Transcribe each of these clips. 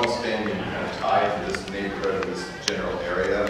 long-standing kind of tie to this neighborhood, this general area,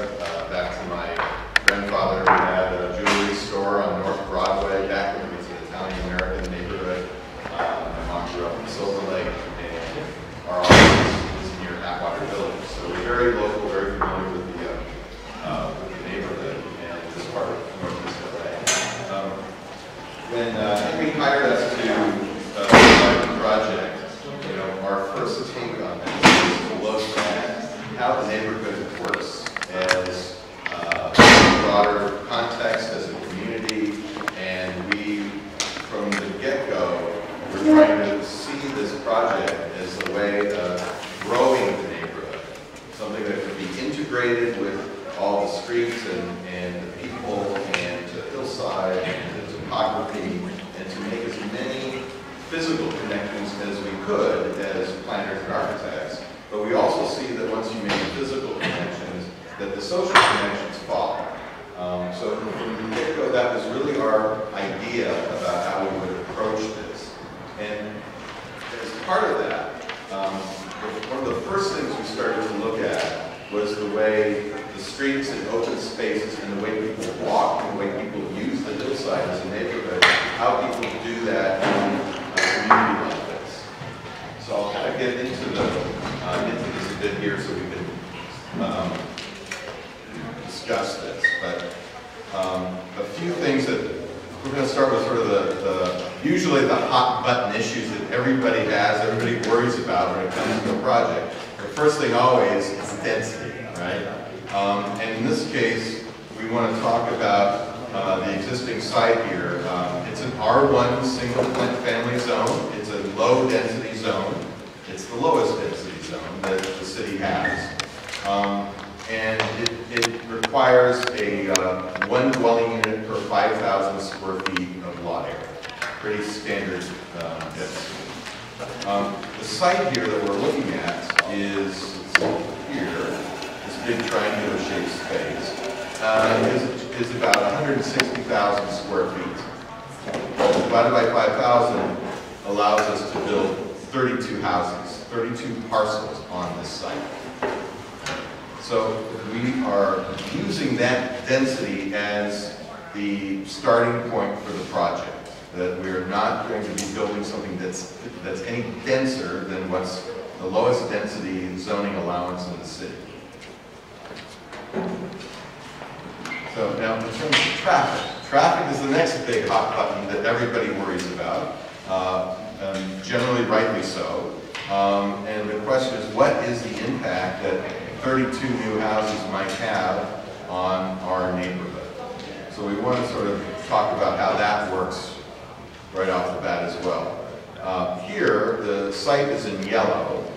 So now in terms of traffic, traffic is the next big hot button that everybody worries about, uh, um, generally rightly so. Um, and the question is, what is the impact that 32 new houses might have on our neighborhood? So we want to sort of talk about how that works right off the bat as well. Uh, here, the site is in yellow.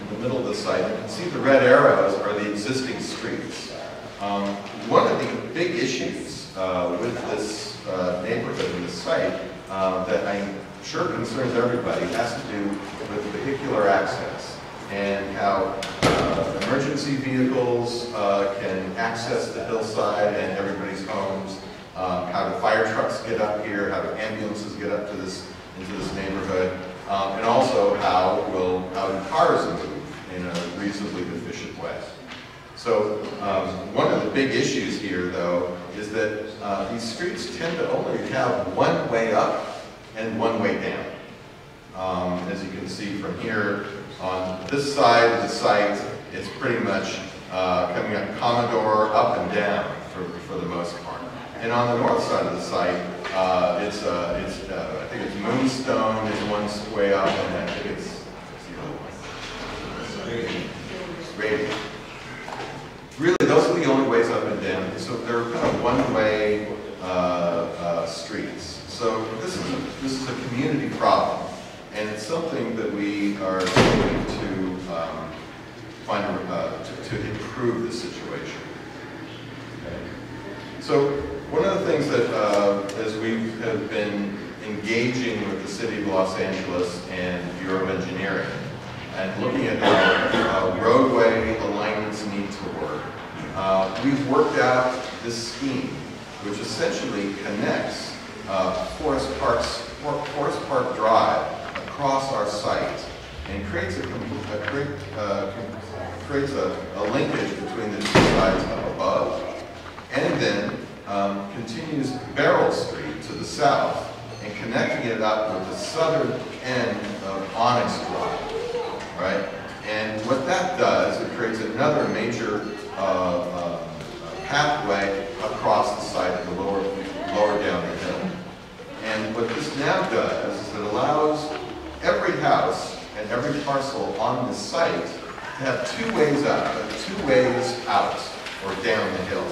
In the middle of the site, you can see the red arrows are the existing streets. Um, one of the big issues uh, with this uh, neighborhood and this site uh, that I'm sure concerns everybody has to do with vehicular access and how uh, emergency vehicles uh, can access the hillside and everybody's homes, um, how do fire trucks get up here, how do ambulances get up to this into this neighborhood, um, and also how will how do cars move in a reasonably. So um, one of the big issues here, though, is that uh, these streets tend to only have one way up and one way down. Um, as you can see from here, on this side of the site, it's pretty much uh, coming up Commodore up and down for, for the most part. And on the north side of the site, uh, it's, uh, it's uh, I think it's Moonstone is one way up, and I think it's, the other one? Really, those are the only ways up and down. So they're kind of one-way uh, uh, streets. So this is a, this is a community problem, and it's something that we are looking to um, find uh, to, to improve the situation. So one of the things that, uh, as we have been engaging with the City of Los Angeles and Bureau of Engineering, and looking at how uh, roadway alignments need to work, uh, we've worked out this scheme, which essentially connects uh, Forest Park's Forest Park Drive across our site and creates a, a uh, creates a, a linkage between the two sides up above, and then um, continues Beryl Street to the south and connecting it up with the southern end of Onyx Drive, right? And what that does, it creates another major uh, uh, pathway across the site of the lower, lower down the hill. And what this now does is it allows every house and every parcel on the site to have two ways up, and two ways out or down the hill.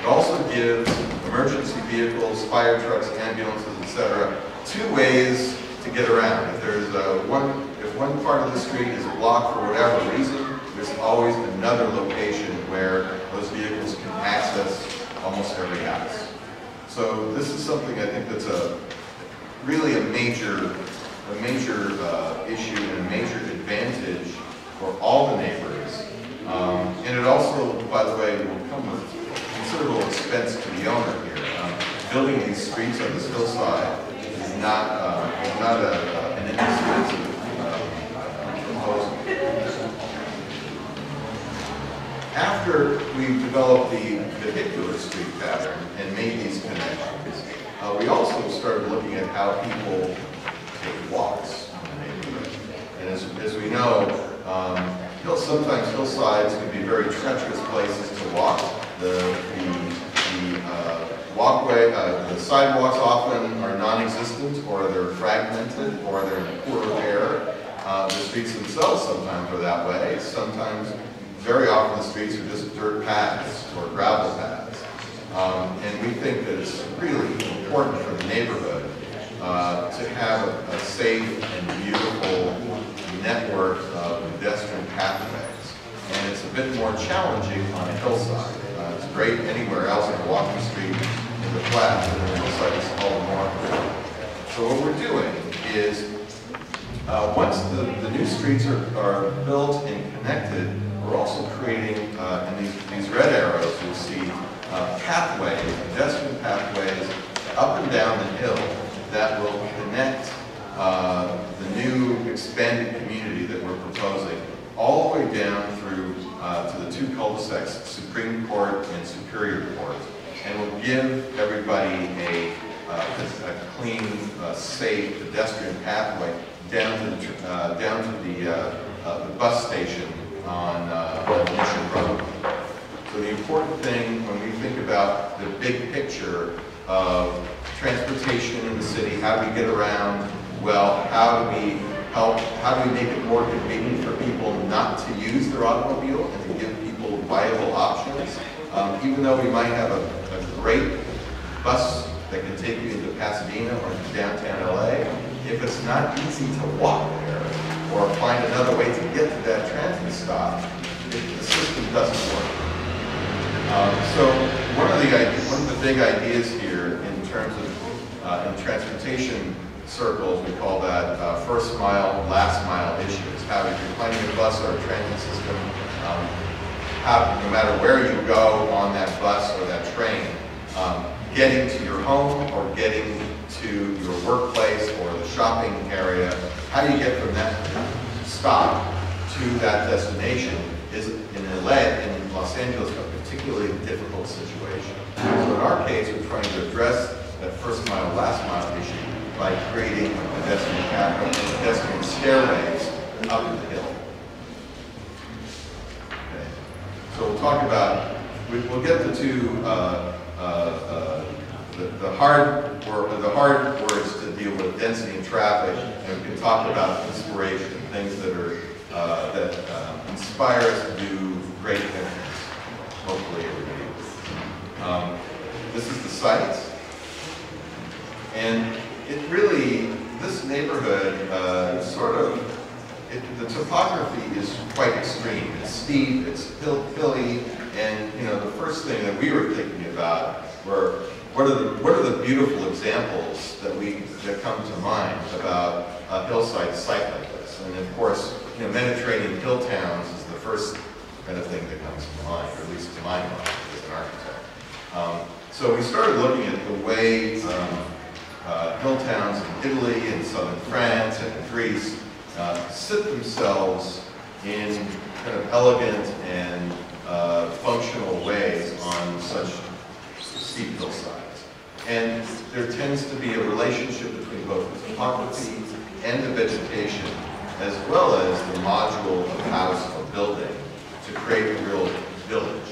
It also gives emergency vehicles, fire trucks, ambulances, etc., two ways to get around. If there's a one, if one part of the street is blocked for whatever reason, there's always another location where those vehicles can access almost every house. So this is something I think that's a, really a major, a major uh, issue and a major advantage for all the neighbors. Um, And it also, by the way, will come with considerable expense to the owner here. Um, Building these streets on this hillside is not, uh, is not a, uh, an inexpensive uh, proposal. After we've developed the vehicular street pattern and made these connections, uh, we also started looking at how people take walks. And as, as we know, um, hill, sometimes hillsides can be very treacherous places to walk. The, the, the uh, walkway, uh, the sidewalks often are non-existent, or they're fragmented, or they're in poor repair. Uh, the streets themselves sometimes are that way. Sometimes, very often, the streets are just dirt paths or gravel paths. Um, and we think that it's really important for the neighborhood uh, to have a, a safe and beautiful network of pedestrian pathways. And it's a bit more challenging on a hillside. Uh, it's great anywhere else on a walking street in the flat, but on a hillside it's all the. So what we're doing is, uh, once the, the new streets are, are built and connected, we're also creating, uh, in these, these red arrows, you'll see uh, pathways, pedestrian pathways up and down the hill that will connect uh, the new expanded community that we're proposing all the way down through uh, to the two cul-de-sacs, Supreme Court and Superior Court, and will give everybody a, uh, a clean, uh, safe pedestrian pathway down to the, uh, down to the, the bus station on, uh, Road. So the important thing when we think about the big picture of transportation in the city, how do we get around, well, how do we help, how do we make it more convenient for people not to use their automobile and to give people viable options? Um, even though we might have a, a great bus that can take you into Pasadena or into downtown LA, if it's not easy to walk there or find another way to get to that transit stop, if the system doesn't work. Um, So one of the, one of the big ideas here in terms of, uh, in transportation circles, we call that uh, first mile, last mile issues. How if you're planning a bus or a transit system, um, no matter where you go on that bus or that train, um, getting to your home or getting to your workplace or the shopping area, how do you get from that stop to that destination is in LA, in Los Angeles, a particularly difficult situation. So in our case, we're trying to address that first mile, last mile issue by creating a pedestrian pathway, pedestrian stairways up the hill. Okay. So we'll talk about, we- we'll get the two, uh, uh, uh, the the hard, wor- the hard words to deal with density and traffic, and we can talk about inspiration, things that are, uh, that um, inspire us to do great things, hopefully everybody. Um, This is the site, and it really, this neighborhood, uh, sort of, it, the topography is quite extreme. It's steep, it's hill, hilly, and, you know, the first thing that we were thinking about were, what are the, what are the beautiful examples that we, that come to mind about a hillside site like this? And of course, you know, Mediterranean hill towns is the first kind of thing that comes to mind, or at least to my mind as an architect. Um, so we started looking at the way um, uh, hill towns in Italy and southern France and Greece uh, sit themselves in kind of elegant and uh, functional ways on such steep hillsides. And there tends to be a relationship between both the topography and the vegetation, as well as the module of house or building, to create a real village.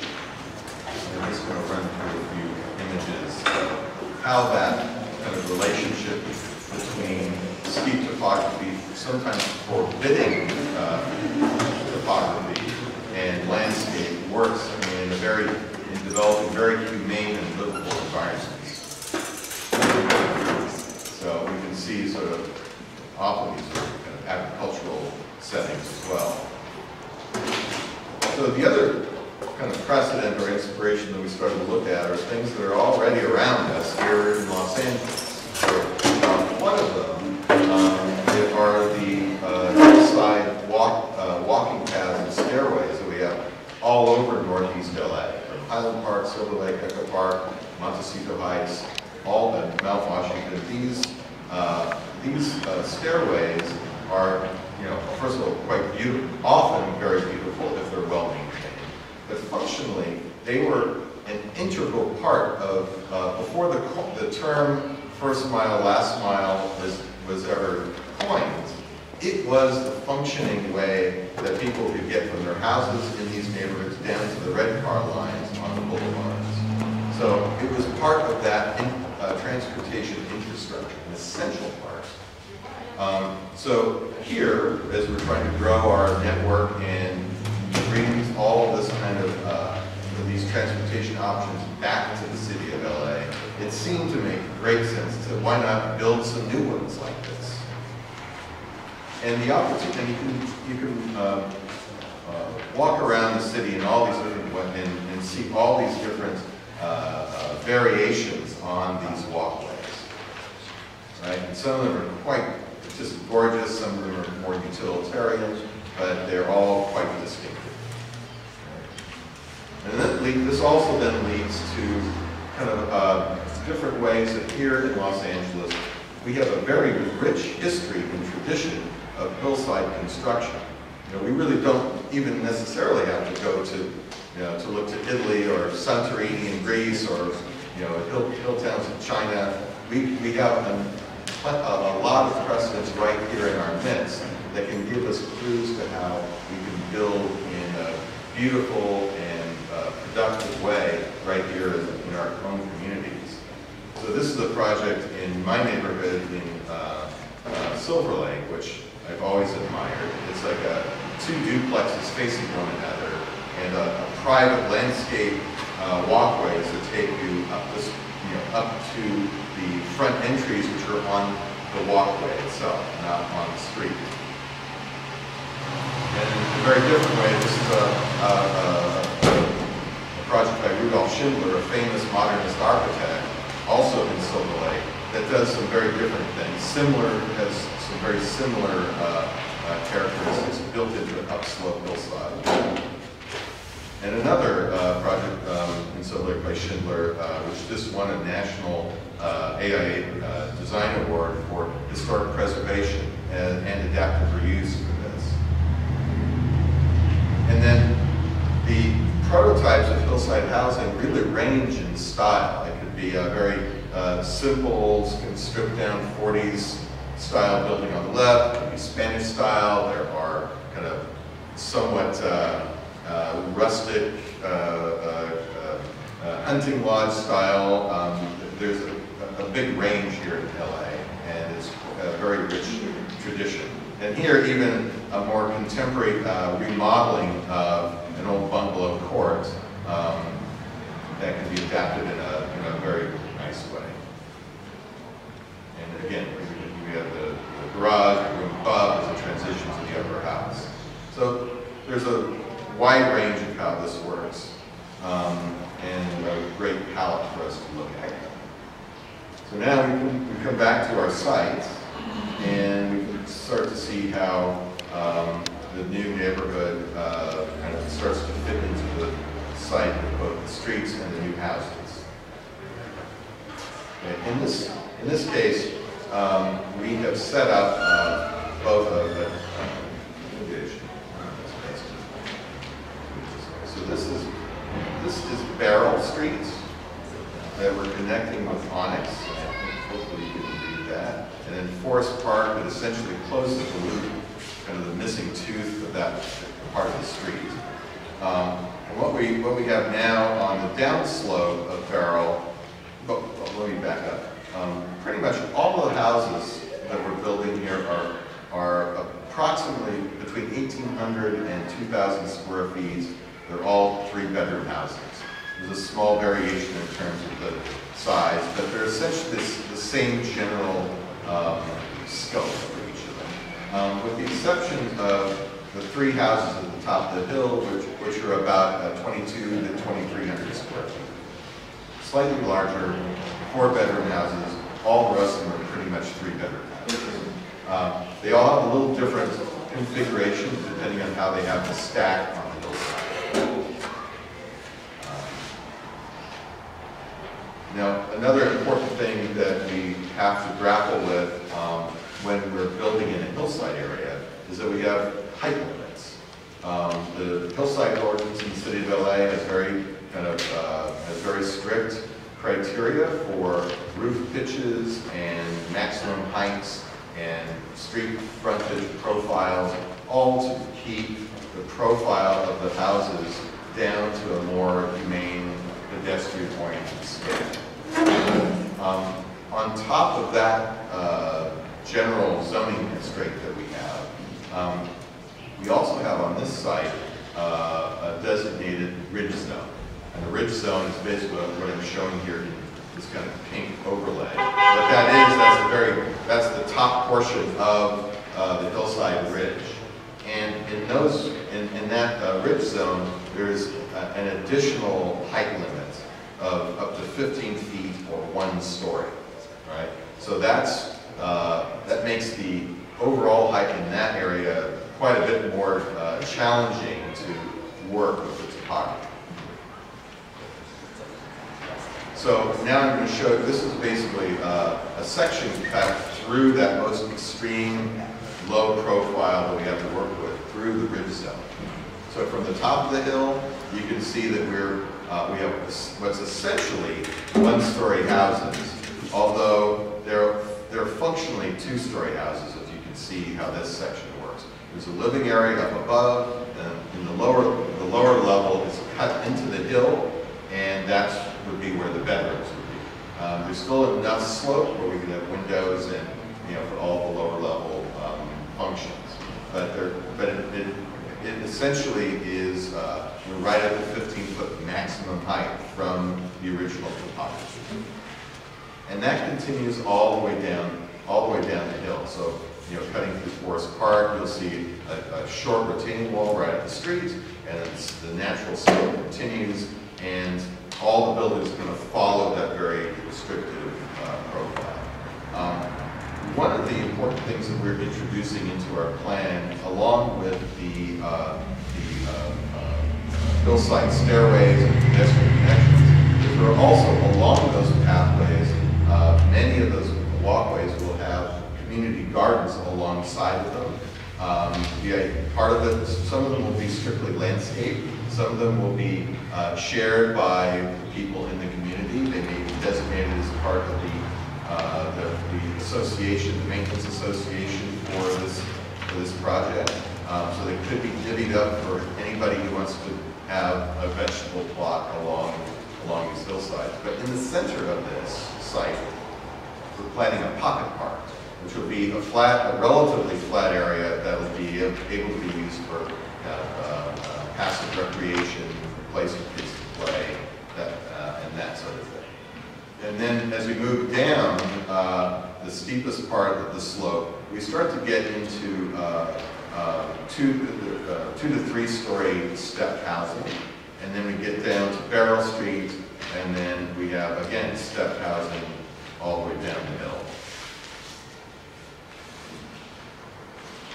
And I'm just going to run through a few images of how that kind of relationship between steep topography, sometimes forbidding uh, topography, and landscape works in a very, in developing very humane and livable environments. So we can see sort of often these kind of agricultural settings as well. So the other kind of precedent or inspiration that we started to look at are things that are already around us here in Los Angeles. So, um, one of them um, are the uh, hillside walk, uh, walking paths and stairways that we have all over northeast LA. From Highland Park, Silver Lake, Echo Park, Montecito Heights, all in Mount Washington. These, uh, these uh, stairways are, you know, first of all, quite beautiful, often very beautiful if they're well maintained. But functionally, they were an integral part of, uh, before the, the term first mile, last mile was, was ever coined, it was the functioning way that people could get from their houses in these neighborhoods down to the red car lines on the boulevards. So it was part of that transportation infrastructure, an essential part. Um, so here, as we're trying to grow our network and bring all this kind of, uh, these transportation options back to the city of LA, it seemed to make great sense to why not build some new ones like this. And the opportunity, you can, you can uh, uh, walk around the city in all these different, and, and see all these different uh, uh, variations on these walkways. Right? And some of them are quite just gorgeous, some of them are more utilitarian, but they're all quite distinctive. And this also then leads to kind of uh, different ways that here in Los Angeles, we have a very rich history and tradition of hillside construction. You know, we really don't even necessarily have to go to, you know, to look to Italy or Santorini in Greece or, you know, hill, hill towns in China. We, we have a, a lot of precedents right here in our midst that can give us clues to how we can build in a beautiful and uh, productive way right here in our own communities. So this is a project in my neighborhood in uh, uh, Silver Lake, which I've always admired. It's like a, two duplexes facing one another and a, a private landscape uh, walkways that take you up this, you know, up to the front entries, which are on the walkway itself, not on the street. And in a very different way, this is a, a, a, project by Rudolf Schindler, a famous modernist architect, also in Silver Lake, that does some very different things. Similar, has some very similar uh, uh, characteristics built into an upslope hillside. And another uh, project um, in Silver Lake by Schindler, uh, which just won a national AIA uh, uh, Design Award for historic preservation and, and adaptive reuse for this. And then the prototypes of hillside housing really range in style. It could be a very uh, simple, stripped down 40s style building on the left, it could be Spanish style, there are kind of somewhat uh, uh, rustic uh, uh, uh, hunting lodge style. Um, there's a, a, big range here in LA, and it's a very rich tradition. And here, even a more contemporary remodeling of an old bungalow court um, that can be adapted in a, in a very nice way. And again, we have the, the garage, the room above as a transition to the upper house. So there's a wide range of how this works um, and a great palette for us to look at. So now we, can, we come back to our site and we can start to see how um, the new neighborhood uh, kind of starts to fit into the site of both the streets and the new houses. Okay, in this in this case, um, we have set up uh, both a, a, Street that we're connecting with Onyx. Hopefully you can read that. And then Forest Park that essentially closes the loop, kind of the missing tooth of that part of the street. Um, and what we, what we have now on the downslope of Farrell, but, but let me back up. Um, pretty much all the houses that we're building here are, are approximately between 1,800 and 2,000 square feet. They're all three-bedroom houses. There's a small variation in terms of the size, but they're essentially this, the same general um, scope for each of them. Um, with the exception of the three houses at the top of the hill, which, which are about uh, 22 to 2,300 square feet. Slightly larger, four-bedroom houses, all the rest of them are pretty much three-bedroom houses. Uh, they all have a little different configuration depending on how they have the stack on the hillside. Um, Now, another important thing that we have to grapple with um, when we're building in a hillside area is that we have height limits. Um, the hillside ordinance in the city of LA has very kind of uh, has very strict criteria for roof pitches and maximum heights and street frontage profiles, all to keep the profile of the houses down to a more humane pedestrian-oriented scale. Um, on top of that uh, general zoning constraint that we have, um, we also have on this site uh, a designated ridge zone. And the ridge zone is basically what I'm showing here in this kind of pink overlay. What that is, that's the very, that's the top portion of uh, the hillside ridge. And in those, in, in that uh, ridge zone, there's uh, an additional height limit of up to 15 feet or one story, right? So that's, uh, that makes the overall height in that area quite a bit more uh, challenging to work with the topography. So now I'm going to show, this is basically uh, a section cut through that most extreme low profile that we have to work with, through the ridge zone. So from the top of the hill, you can see that we're, uh, we have what's essentially one-story houses, although they're, they're functionally two-story houses, if you can see how this section works. There's a living area up above, and in the lower, the lower level is cut into the hill, and that would be where the bedrooms would be. Um, there's still enough slope where we can have windows and, you know, for all the lower level um, functions. But there, but it, it, it essentially is uh, right at the 15 foot maximum height from the original topography. And that continues all the way down, all the way down the hill. So, you know, cutting through Forest Park, you'll see a, a short retaining wall right at the street, and the natural slope continues, and all the buildings going to follow that very restrictive uh, profile. Um, one of the important things that we're introducing into our plan, along with the, uh, the uh, uh, hillside stairways and pedestrian connections, is we're also along those pathways, uh, many of those walkways will have community gardens alongside of them. Um, yeah, part of it, some of them will be strictly landscape, some of them will be uh, shared by people in the community. They may be designated as part of uh, the, the, association, the maintenance association for this, for this project. Um, so they could be divvied up for anybody who wants to have a vegetable plot along, along these hillsides. But in the center of this site, we're planning a pocket park, which will be a flat, a relatively flat area that will be able to be used for uh, passive recreation, place for kids to play, that, uh, and that sort of thing. And then as we move down uh, the steepest part of the slope, we start to get into uh, uh two, uh, two to three story step housing. And then we get down to Beryl Street, and then we have, again, step housing all the way down the hill.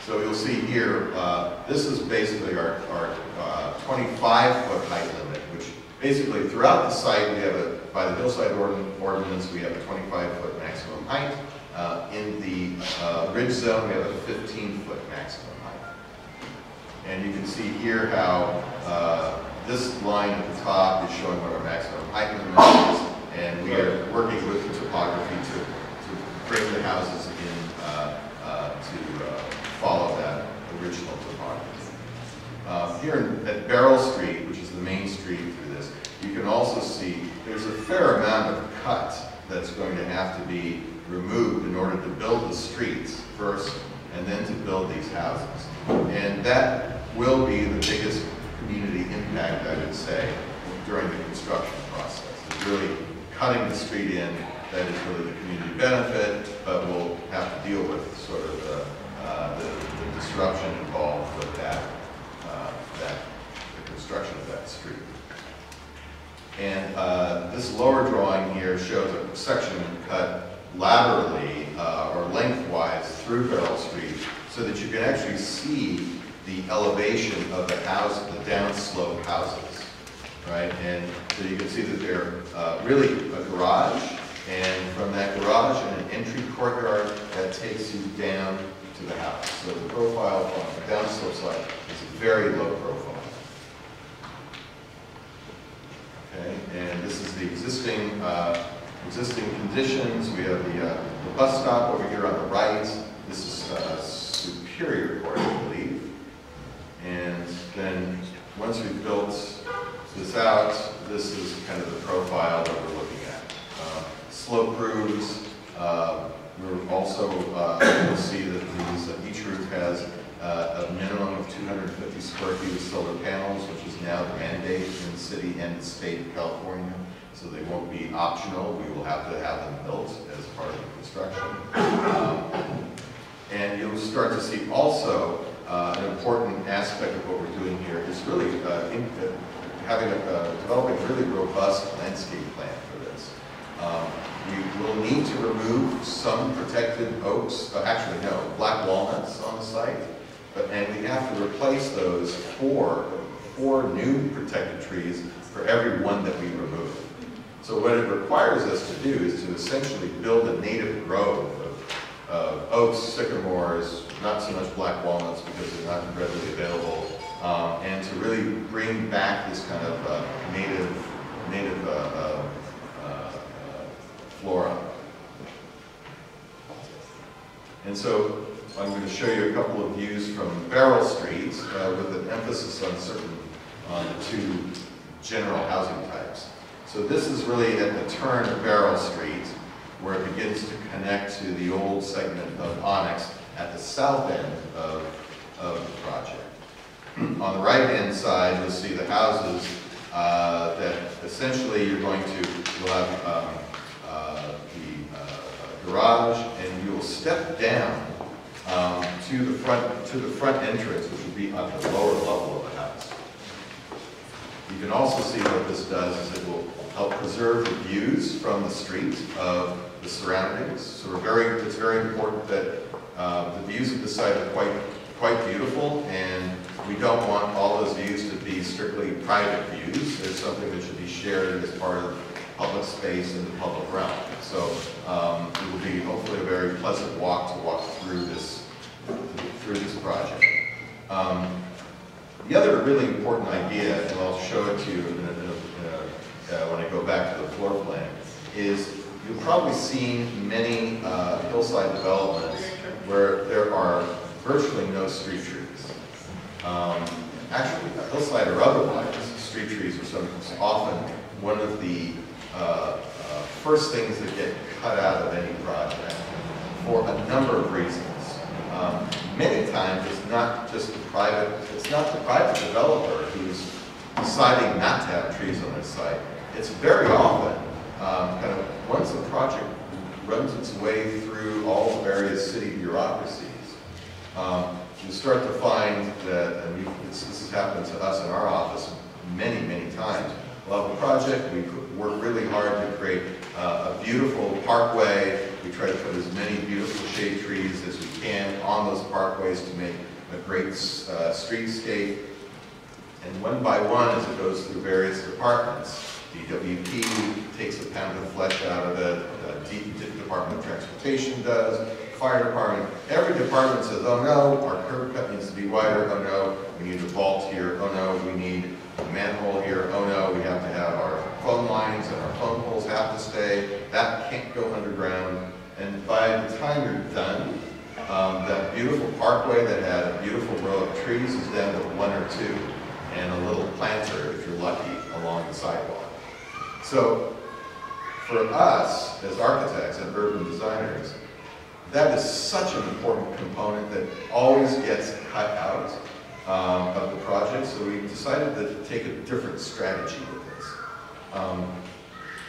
So you'll see here, uh, this is basically our, our 25-foot uh, height limit, which basically throughout the site, we have a, by the hillside ordinance, we have a 25-foot maximum height. Uh, in the uh, ridge zone, we have a 15-foot maximum height. And you can see here how uh, this line at the top is showing what our maximum height limit is, and we are working with the topography to, to bring the houses in, uh, uh, to, uh, follow that original topography. Uh, here at Beryl Street, which is the main street through this, you can also see there's a fair amount of cut that's going to have to be removed in order to build the streets first, and then to build these houses. And that will be the biggest community impact, I would say, during the construction process. It's really cutting the street in, that is really the community benefit, but we'll have to deal with sort of the, uh, the the disruption involved with that, uh, that, the construction of that street. And uh, this lower drawing here shows a section cut laterally uh, or lengthwise through Beryl Street so that you can actually see the elevation of the house, the downslope houses, right? And so you can see that they're uh, really a garage, and from that garage and an entry courtyard that takes you down to the house. So the profile on the downslope side is a very low profile. Okay, and this is the existing, uh, existing conditions. We have the, uh, the bus stop over here on the right. This is uh, Superior Court, I believe. And then, once we've built this out, this is kind of the profile that we're looking at. Uh, Slope roofs, uh, we're also, uh, you'll see that these, uh, each roof has uh, a minimum of 250 square feet of solar panels, which is now the mandate in the city and the state of California. So they won't be optional, we will have to have them built as part of the construction. Um, And you'll start to see also, uh, an important aspect of what we're doing here is really uh, in- uh, having, a- uh, developing really robust landscape plan for this. Um, We will need to remove some protected oaks, uh, actually, no, black walnuts on the site, but, and we have to replace those four, four new protected trees for every one that we remove. So what it requires us to do is to essentially build a native grove of, of oaks, sycamores, not so much black walnuts because they're not readily available, um, and to really bring back this kind of uh, native, native uh, uh, uh, flora. And so I'm going to show you a couple of views from Beryl Street uh, with an emphasis on certain, on the two general housing types. So this is really at the turn of Beryl Street where it begins to connect to the old segment of Onyx at the south end of, of the project. On the right-hand side, you'll see the houses uh, that essentially you're going to, you'll have um, uh, the uh, garage, and you will step down um, to the front, to the front entrance, which will be on the lower level. You can also see what this does is it will help preserve the views from the street of the surroundings. So very, it's very important that uh, the views of the site are quite, quite beautiful, and we don't want all those views to be strictly private views. It's something that should be shared as part of public space and the public realm. So um, it will be hopefully a very pleasant walk to walk through this, through this project. Um, the other really important idea, and I'll show it to you in a, in a, uh, when I go back to the floor plan, is you've probably seen many uh, hillside developments where there are virtually no street trees. Um, actually, hillside or otherwise, street trees are some, often one of the uh, uh, first things that get cut out of any project for a number of reasons. Um, many times, it's not just the private, it's not the private developer who's deciding not to have trees on their site. It's very often, um, kind of, once a project runs its way through all the various city bureaucracies, um, you start to find that, and this, this has happened to us in our office many, many times. Have a project, we work really hard to create uh, a beautiful parkway. We try to put as many beautiful shade trees as we can on those parkways to make a great uh, streetscape. And one by one, as it goes through various departments, DWP takes a pound of flesh out of it, uh, D- Department of Transportation does, fire department, every department says, oh no, our curb cut needs to be wider, oh no, we need a vault here, oh no, we need a manhole here, oh no, we have to have our phone lines and our phone poles have to stay, that can't go underground. And by the time you're done, um, that beautiful parkway that had a beautiful row of trees is down to one or two, and a little planter, if you're lucky, along the sidewalk. So, for us, as architects and urban designers, that is such an important component that always gets cut out um, of the project, so we decided to take a different strategy with this. Um,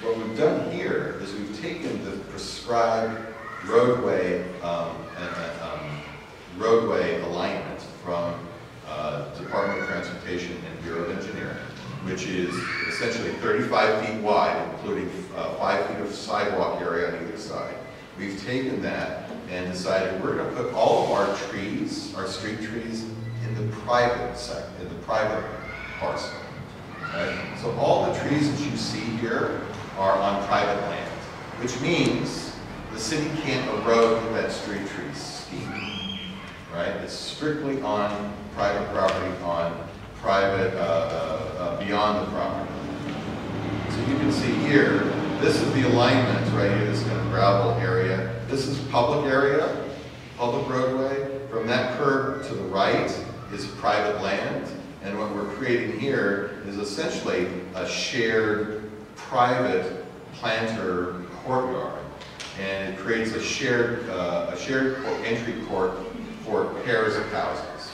what we've done here is we've taken the prescribed roadway um, and, um, roadway alignment from uh, Department of Transportation and Bureau of Engineering, which is essentially 35 feet wide, including uh, five feet of sidewalk area on either side. We've taken that and decided we're going to put all of our trees, our street trees, in the private sector, in the private parcel. So all the trees that you see here are on private land, which means the city can't erode that street tree scheme. Right? It's strictly on private property, on private, uh, uh, uh, beyond the property. So you can see here, this is the alignment right here, this kind of gravel area. This is public area, public roadway. From that curb to the right is private land. And what we're creating here is essentially a shared private planter courtyard. And it creates a shared, uh, a shared entry court for pairs of houses.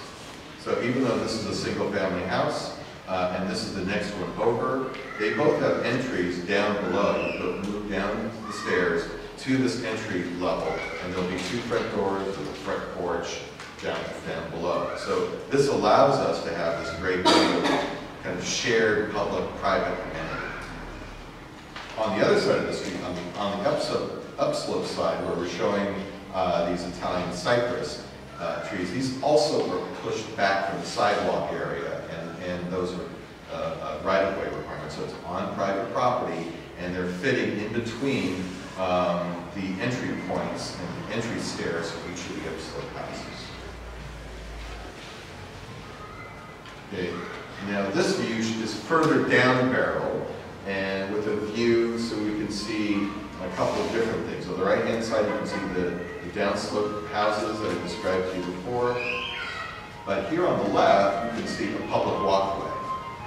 So even though this is a single family house, uh, and this is the next one over, they both have entries down below. You move down the stairs to this entry level, and there'll be two front doors with a front porch down, down below. So this allows us to have this great kind of shared public-private amenity. On the other side of the street, on the, on the upslope, upslope side, where we're showing uh, these Italian cypress uh, trees, these also were pushed back from the sidewalk area, and, and those are uh, uh right-of-way requirements. So it's on private property, and they're fitting in between um, the entry points and the entry stairs of each of the upslope houses. Okay. Now this view is further down Beryl and with a view so we can see a couple of different things. On the right hand side you can see the, the downslope houses that I described to you before. But here on the left you can see a public walkway.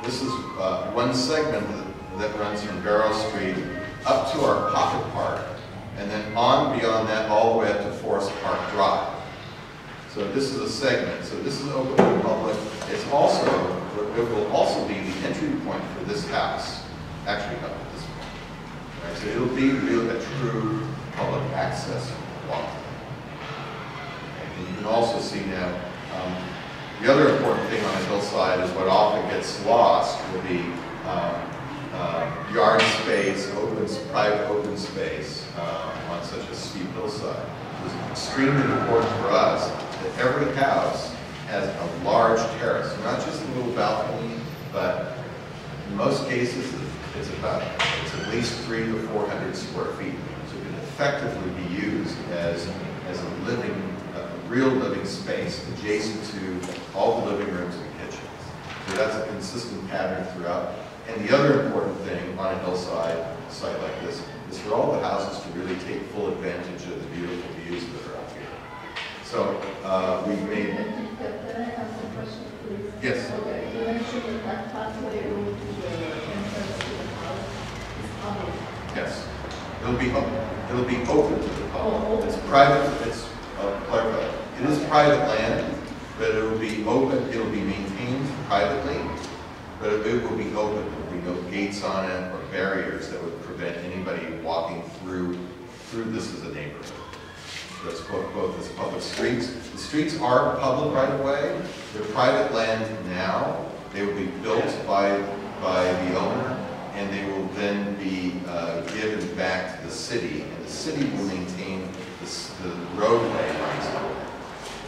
This is uh, one segment that, that runs from Beryl Street up to our pocket park and then on beyond that all the way up to Forest Park Drive. So this is a segment. So this is open to the public. It's also, it will also be the entry point for this house, actually up at this point. Right? So it'll be real, a true public access walkway. And you can also see now, um, the other important thing on the hillside is what often gets lost will be um, uh, yard space, open, private open space uh, on such a steep hillside. It was extremely important for us that every house has a large terrace, not just a little balcony, but in most cases, it's about, it's at least three to 400 square feet. So it can effectively be used as, as a living, a real living space adjacent to all the living rooms and kitchens. So that's a consistent pattern throughout. And the other important thing on a hillside site like this is for all the houses to really take full advantage of the beautiful views that are out here. So uh, we've made. Can I ask a question, please? Yes. Okay, you mentioned that pathway going to the entrance to the house is public. Yes. It'll be open. It'll be open to the Oh, public. open. It's private. It's uh, clarify. It is private land, but it will be open. It'll be maintained privately, but it will be open. There will be no gates on it or barriers that would prevent anybody walking through through this as a neighborhood. That's both, both as public streets. The streets are public right of way. They're private land now. They will be built by, by the owner, and they will then be uh, given back to the city, and the city will maintain the roadway.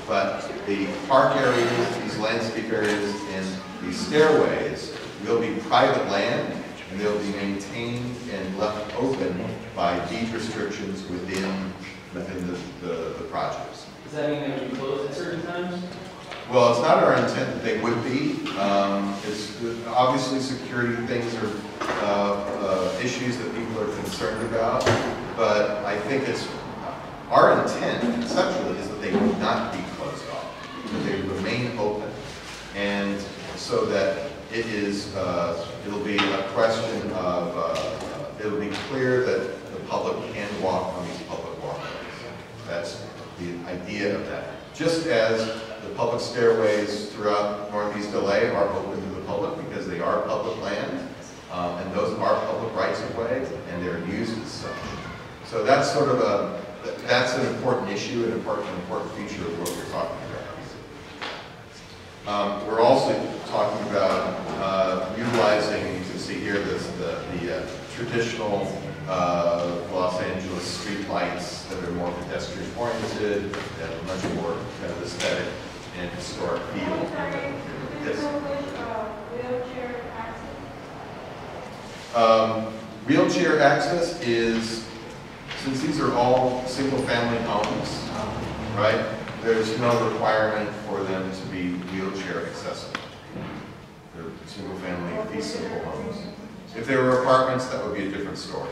But the park areas, these landscape areas, and these stairways will be private land, and they'll be maintained and left open by deed restrictions within within the, the, the projects. Does that mean they would be closed at certain times? Well, it's not our intent that they would be. Um, It's, obviously, security things are uh, uh, issues that people are concerned about, but I think it's, our intent conceptually is that they would not be closed off, that they remain open. And so that it is, uh, it'll be a question of, uh, it'll be clear that the public can walk on these public walkways. That's the idea of that. Just as the public stairways throughout Northeast LA are open to the public because they are public land, um, and those are public rights of way, and they're used as such. So that's sort of a, that's an important issue, and an important, feature of what we're talking about. Um, We're also talking about uh, utilizing, you can see here, this, the, the uh, traditional uh, Los Angeles streetlights that are more pedestrian oriented, have much more kind of aesthetic and historic. Yes. Wheelchair access. Um, Wheelchair access is, since these are all single-family homes, right, there's no requirement for them to be wheelchair accessible. They're single-family, these simple homes. If they were apartments, that would be a different story.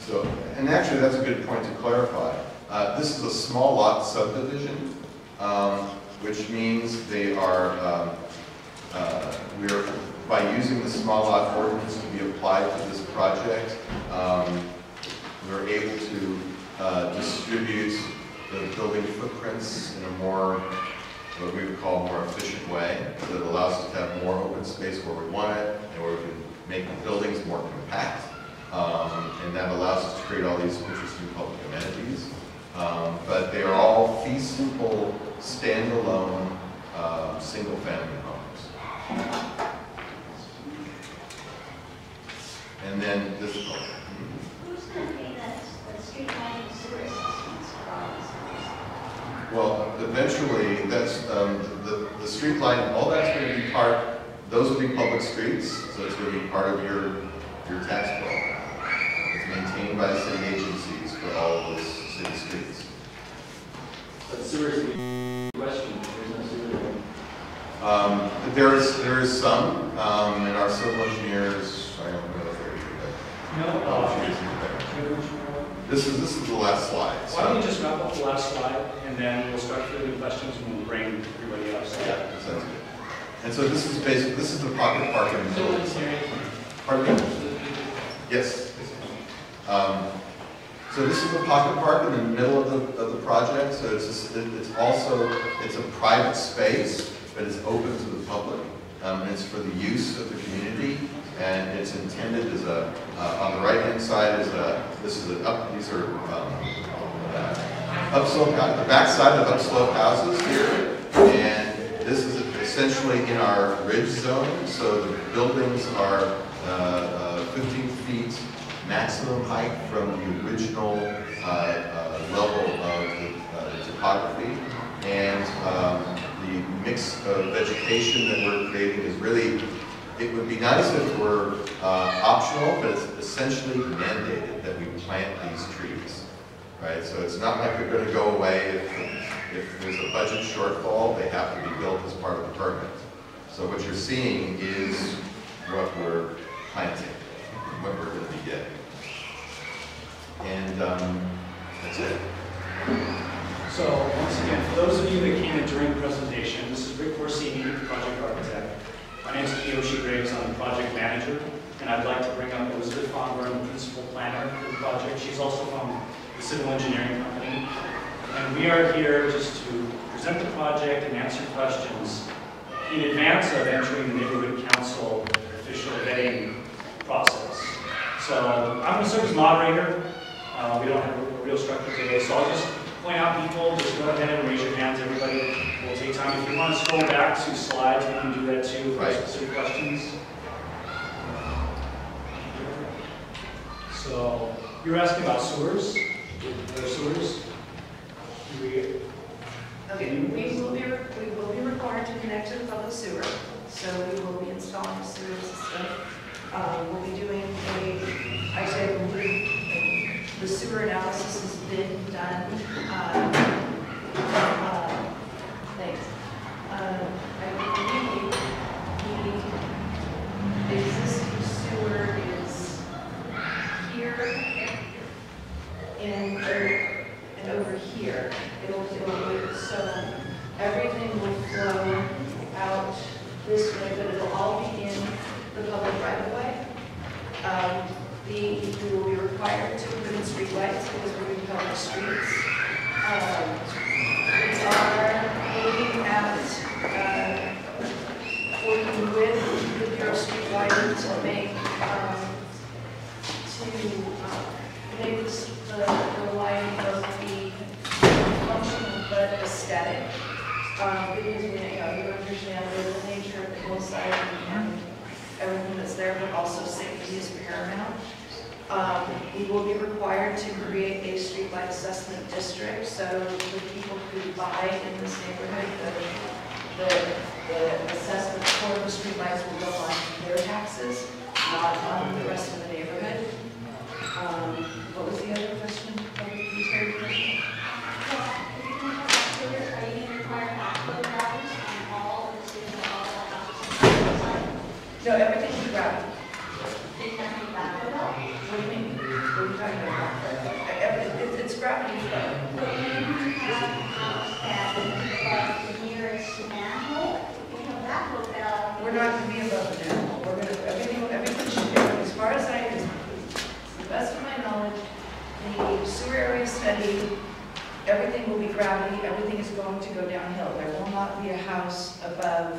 So, and actually, that's a good point to clarify. Uh, This is a small lot subdivision, um, which means they are, um, uh, we're, by using the small lot ordinance to be applied to this project, um, we're able to uh, distribute the building footprints in a more, what we would call more efficient way, that allows us to have more open space where we want it, and where we can make the buildings more compact. Um, And that allows us to create all these interesting public amenities. Um, But they are all fee simple, standalone, um, single-family homes. And then this, Who's going to pay that, the street lighting sewer assessments for all this? well, eventually, that's, um, the, the street light, all that's gonna be part, those will be public streets, so it's gonna be part of your, your tax bill. It's maintained by the city agencies for all of those city streets. But sewer the question, there's no sewer there. Um, there is, there is some, um, and our civil engineers, I don't know if they're here, No, but, oh, uh. This is, this is the last slide, why don't we just wrap up the last slide, and then we'll start fielding questions, and we'll bring everybody up. So, Yeah, that sounds good. And so this is basically, this is the pocket park in the middle. Pardon me? Yes. Um, So this is the pocket park in the middle of the, of the project, so it's, just- it- it's also, it's a private space, but it's open to the public. Um, it's for the use of the community, and it's intended as a, uh, on the right-hand side is a, this is a, up, these are, um, uh, upslope, the backside of upslope houses here, and this is essentially in our ridge zone, so the buildings are uh, uh, 15 feet maximum height from the original uh, uh, level of the uh, topography, and um, the mix of vegetation that we're creating is really, it would be nice if it were uh, optional, but it's essentially mandated that we plant these trees right? So it's not like they're gonna go away if, if there's a budget shortfall, they have to be built as part of the permit. So what you're seeing is what we're planting, we're gonna be getting. And, um, that's it. So, once again, for those of you that came in during the presentation, this is Rick Corsini, project architect. My name is Kiyoshi Graves, I'm the project manager, and I'd like to bring up Elizabeth Fonberg, the principal planner for the project. She's also from the civil engineering company. And we are here just to present the project and answer questions in advance of entering the neighborhood council official vetting process. So I'm going to serve as moderator. Uh, We don't have a real structure today, so I'll just point out people, just go ahead and raise your hands, everybody will take time. If you want to scroll back to slides, we can do that too for Right. specific questions. So you were asking about sewers? Are there sewers? We- Okay, we will be, we will be required to connect to the public sewer, so we will be installing a sewer system. Uh, We'll be doing a, we'll The sewer analysis has been done. um, uh, Thanks. Um, I believe the existing sewer is here and, and over here. It'll, it'll, so everything will flow out this way, but it'll all be in public right of way. Um, the, we will be required to put in streetlights because we're doing the streets. Um, we are looking at, uh, working with the Bureau of Street Lighting to make, um, to, uh, make this, the, the lighting both be functional but aesthetic. Um, because we, you know, understand the nature of the hillside and everything that's there, but also safety is paramount. Um, we will be required to create a streetlight assessment district, so the people who buy in this neighborhood, the, the, the assessment for the streetlights will go on their taxes, not on the rest of the neighborhood. Um, what was the other question? What the question? Are you gonna require backflow gravels on all of the students and all the houses? No, everything is that the backflow belt? What do you mean? What are you talking about? Uh, uh, It's, it's gravity flow. But when you have a house that is above the nearest manhole, you have backflow belt. We're not gonna be above the manhole. We're gonna, everything, everything should be, as far as I, as to the best of my knowledge, the sewer area study, everything will be gravity, everything is going to go downhill. There will not be a house above,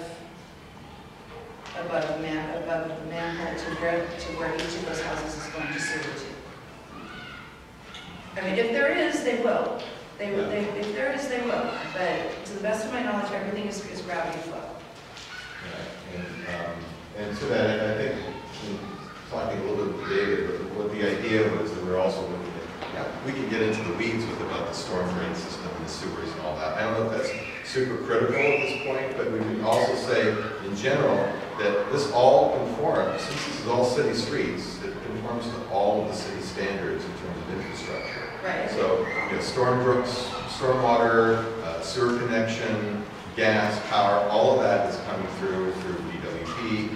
above the man, above the manhole to where, to where each of those houses is going to sewer to. I mean, if there is, they will. They, will- they, if there is, they will. But to the best of my knowledge, everything is, is gravity flow. Yeah, And, um, and to that, end, I think, talking a little bit with David, but what the idea was that we're also looking at, yeah, we can get into the weeds with about the storm drain system and the sewers and all that. I don't know if that's super critical at this point, but we can also say, in general, that this all conforms, since this is all city streets, it conforms to all of the city standards in terms of infrastructure. Right. So, you know, storm brooks, stormwater, uh, sewer connection, gas, power, all of that is coming through, through DWP.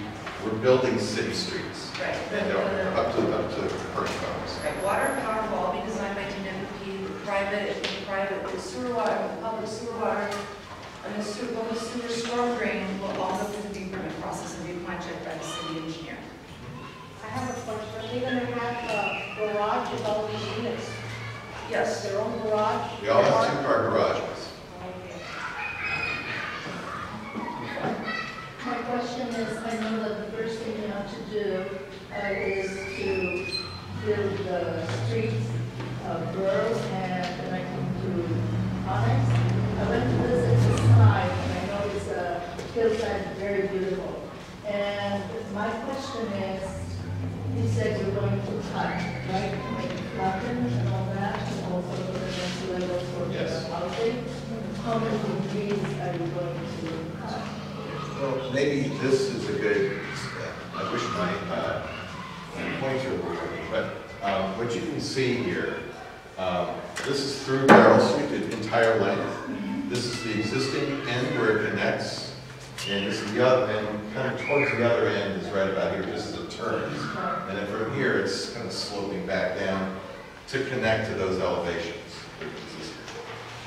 We're building city streets. Right. And up to, up to first homes. Right, water and power will all be designed by DWP, the private, private, sewer water, public sewer water, and the sewer, public sewer storm drain will all go through the B permit process and be checked by the city engineer. I have a question. Are they gonna have a garage with all these units? Yes, Their own garage? We all have two-car garages. My question is, I know that the first thing you have to do uh, is to build the streets of Burrows and connecting to Onyx. I went to visit the site, and I know it's a hillside, very beautiful. And my question is, you said you're going to cut, right? Make and all that, and also the next level for the housing. How many trees are you going to cut? Well, maybe this is a good, I wish my uh, pointer were working, but um, what you can see here, um, this is through Beryl Street, the entire length. This is the existing end where it connects, and this is the other, and kind of towards the other end is right about here, just as it turns. And then from here, it's kind of sloping back down to connect to those elevations.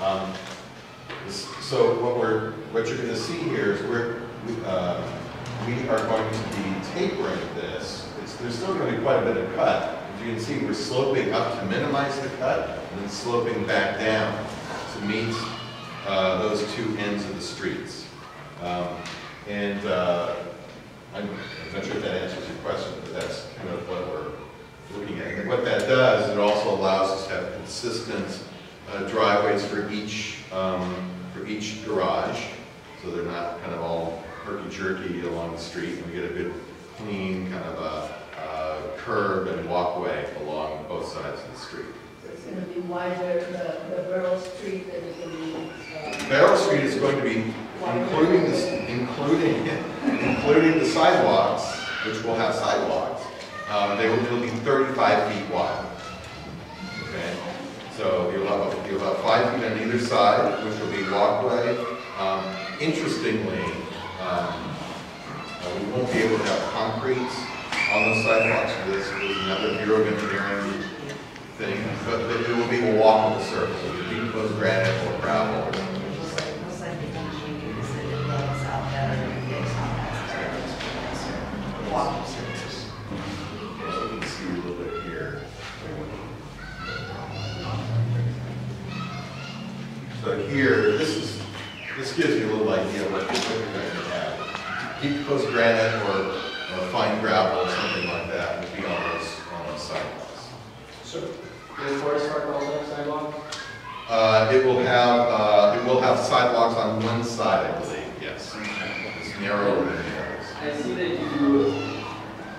Um, this- So what we're, what you're gonna see here is we're, we, uh, we are going to be tapering this. It's, there's still gonna be quite a bit of cut. As you can see, we're sloping up to minimize the cut and then sloping back down to meet, uh, those two ends of the streets. Um, and, uh, I'm, I'm not sure if that answers your question, but that's kind of what we're looking at. And what that does, it also allows us to have consistent uh, driveways for each, um, for each garage, so they're not kind of all herky-jerky along the street, and we get a good, clean kind of a, uh curb and walkway along both sides of the street. So it's gonna be wider, the, the Burrow Street, that is gonna be. uh, Beryl Street is going to be including the, including, including the sidewalks, which will have sidewalks. Um, they will, be thirty-five feet wide. Okay, So you'll have, you'll have five feet on either side, which will be walkway. Um, Interestingly, um, uh, we won't be able to have concrete on the sidewalks. This is another Bureau of Engineering thing, but it will be a walkable surface. It'll be granite or gravel or something. Most likely going to be because it levels out better and gets on that walking surface. Okay, so you can see a little bit here. So here, this is, this gives you a little idea of what you're what you're going to have. Decomposed granite or, or fine gravel or something like that would be on those, on those sidewalks. So, Will Forest Park also have sidewalk? Uh, it will have, uh, it will have sidewalks on one side, I believe, yes. It's narrower than the others. I see that you,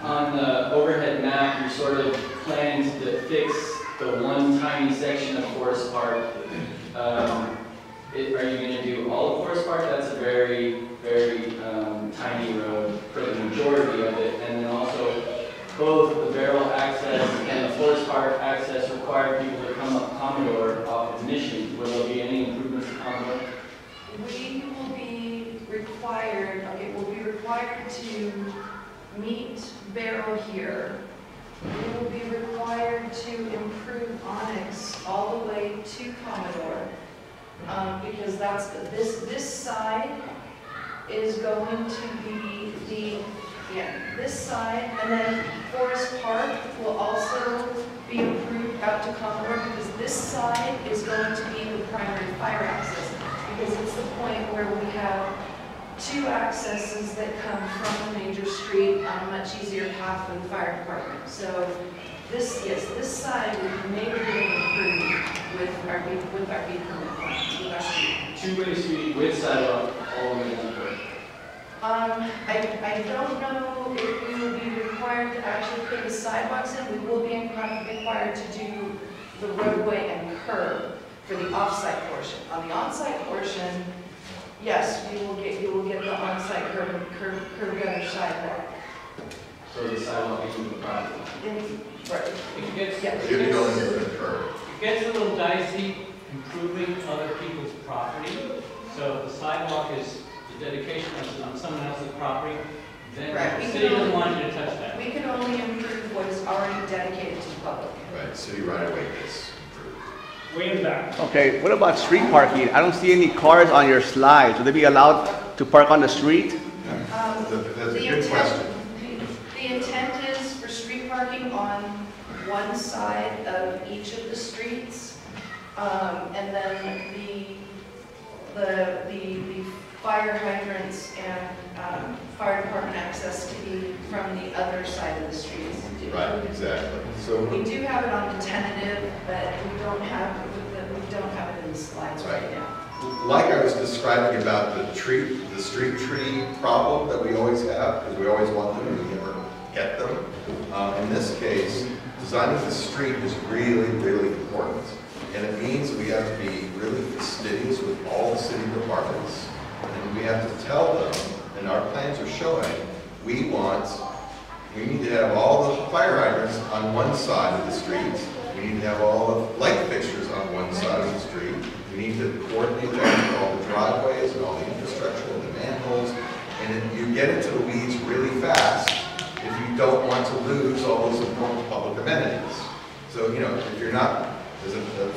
on the overhead map, you're sort of planning to fix the one tiny section of Forest Park. Um, it- Are you gonna do all of Forest Park? That's a very, very um, tiny road for the majority of it. And then also, both the Beryl access and the Forest Park access require people to come up Commodore off of Mission. Will there be any improvements to Commodore? We will be required, okay, we'll be required to meet Beryl here. We will be required to improve Onyx all the way to Commodore. Um, because that's, this, this side is going to be the, yeah, this side, and then Forest Park will also be improved out to Commodore, because this side is going to be the primary fire access because it's the point where we have two accesses that come from the major street on a much easier path for the fire department. So this, yes, this side would be majorly improved with our, with our B permit with our. Two-way street with sidewalk all Um, I, I don't know if we will be required to actually put the sidewalks in. We will be required to do the roadway and curb for the off-site portion. On the on-site portion, yes, you will get, you will get the on-site curb, curb, curb gutter sidewalk. So the sidewalk being the property. In, right, It gets, yeah. it You'll be gets, the curb. it gets a little dicey improving other people's property. So if the sidewalk is the dedication of on someone else's property, then Right, we the can city doesn't only- want you to touch that. We can only improve what is already dedicated to the public. Right, city right of way gets improved. way in the back. Okay, what about street parking? I don't see any cars on your slides. Would they be allowed to park on the street? Um, That's a- that's a The good intent- question. The intent is for street parking on one side of each of the streets. Um, and then the, the, the, the fire hydrants and, um, fire department access to be from the other side of the streets. Right, exactly. So We do have it on the tentative, but we don't have, we don't have it in the slides right Right. now. Like I was describing about the tree, the street tree problem that we always have, because we always want them and we never get them. Um, in this case, designing the street is really, really important. And it means we have to be really fastidious with all the city departments. And we have to tell them, and our plans are showing, we want, we need to have all the fire hydrants on one side of the street. We need to have all the light fixtures on one side of the street. We need to coordinate that with all the driveways and all the infrastructure and the manholes. And you get into the weeds really fast if you don't want to lose all those important public amenities. So, you know, if you're not,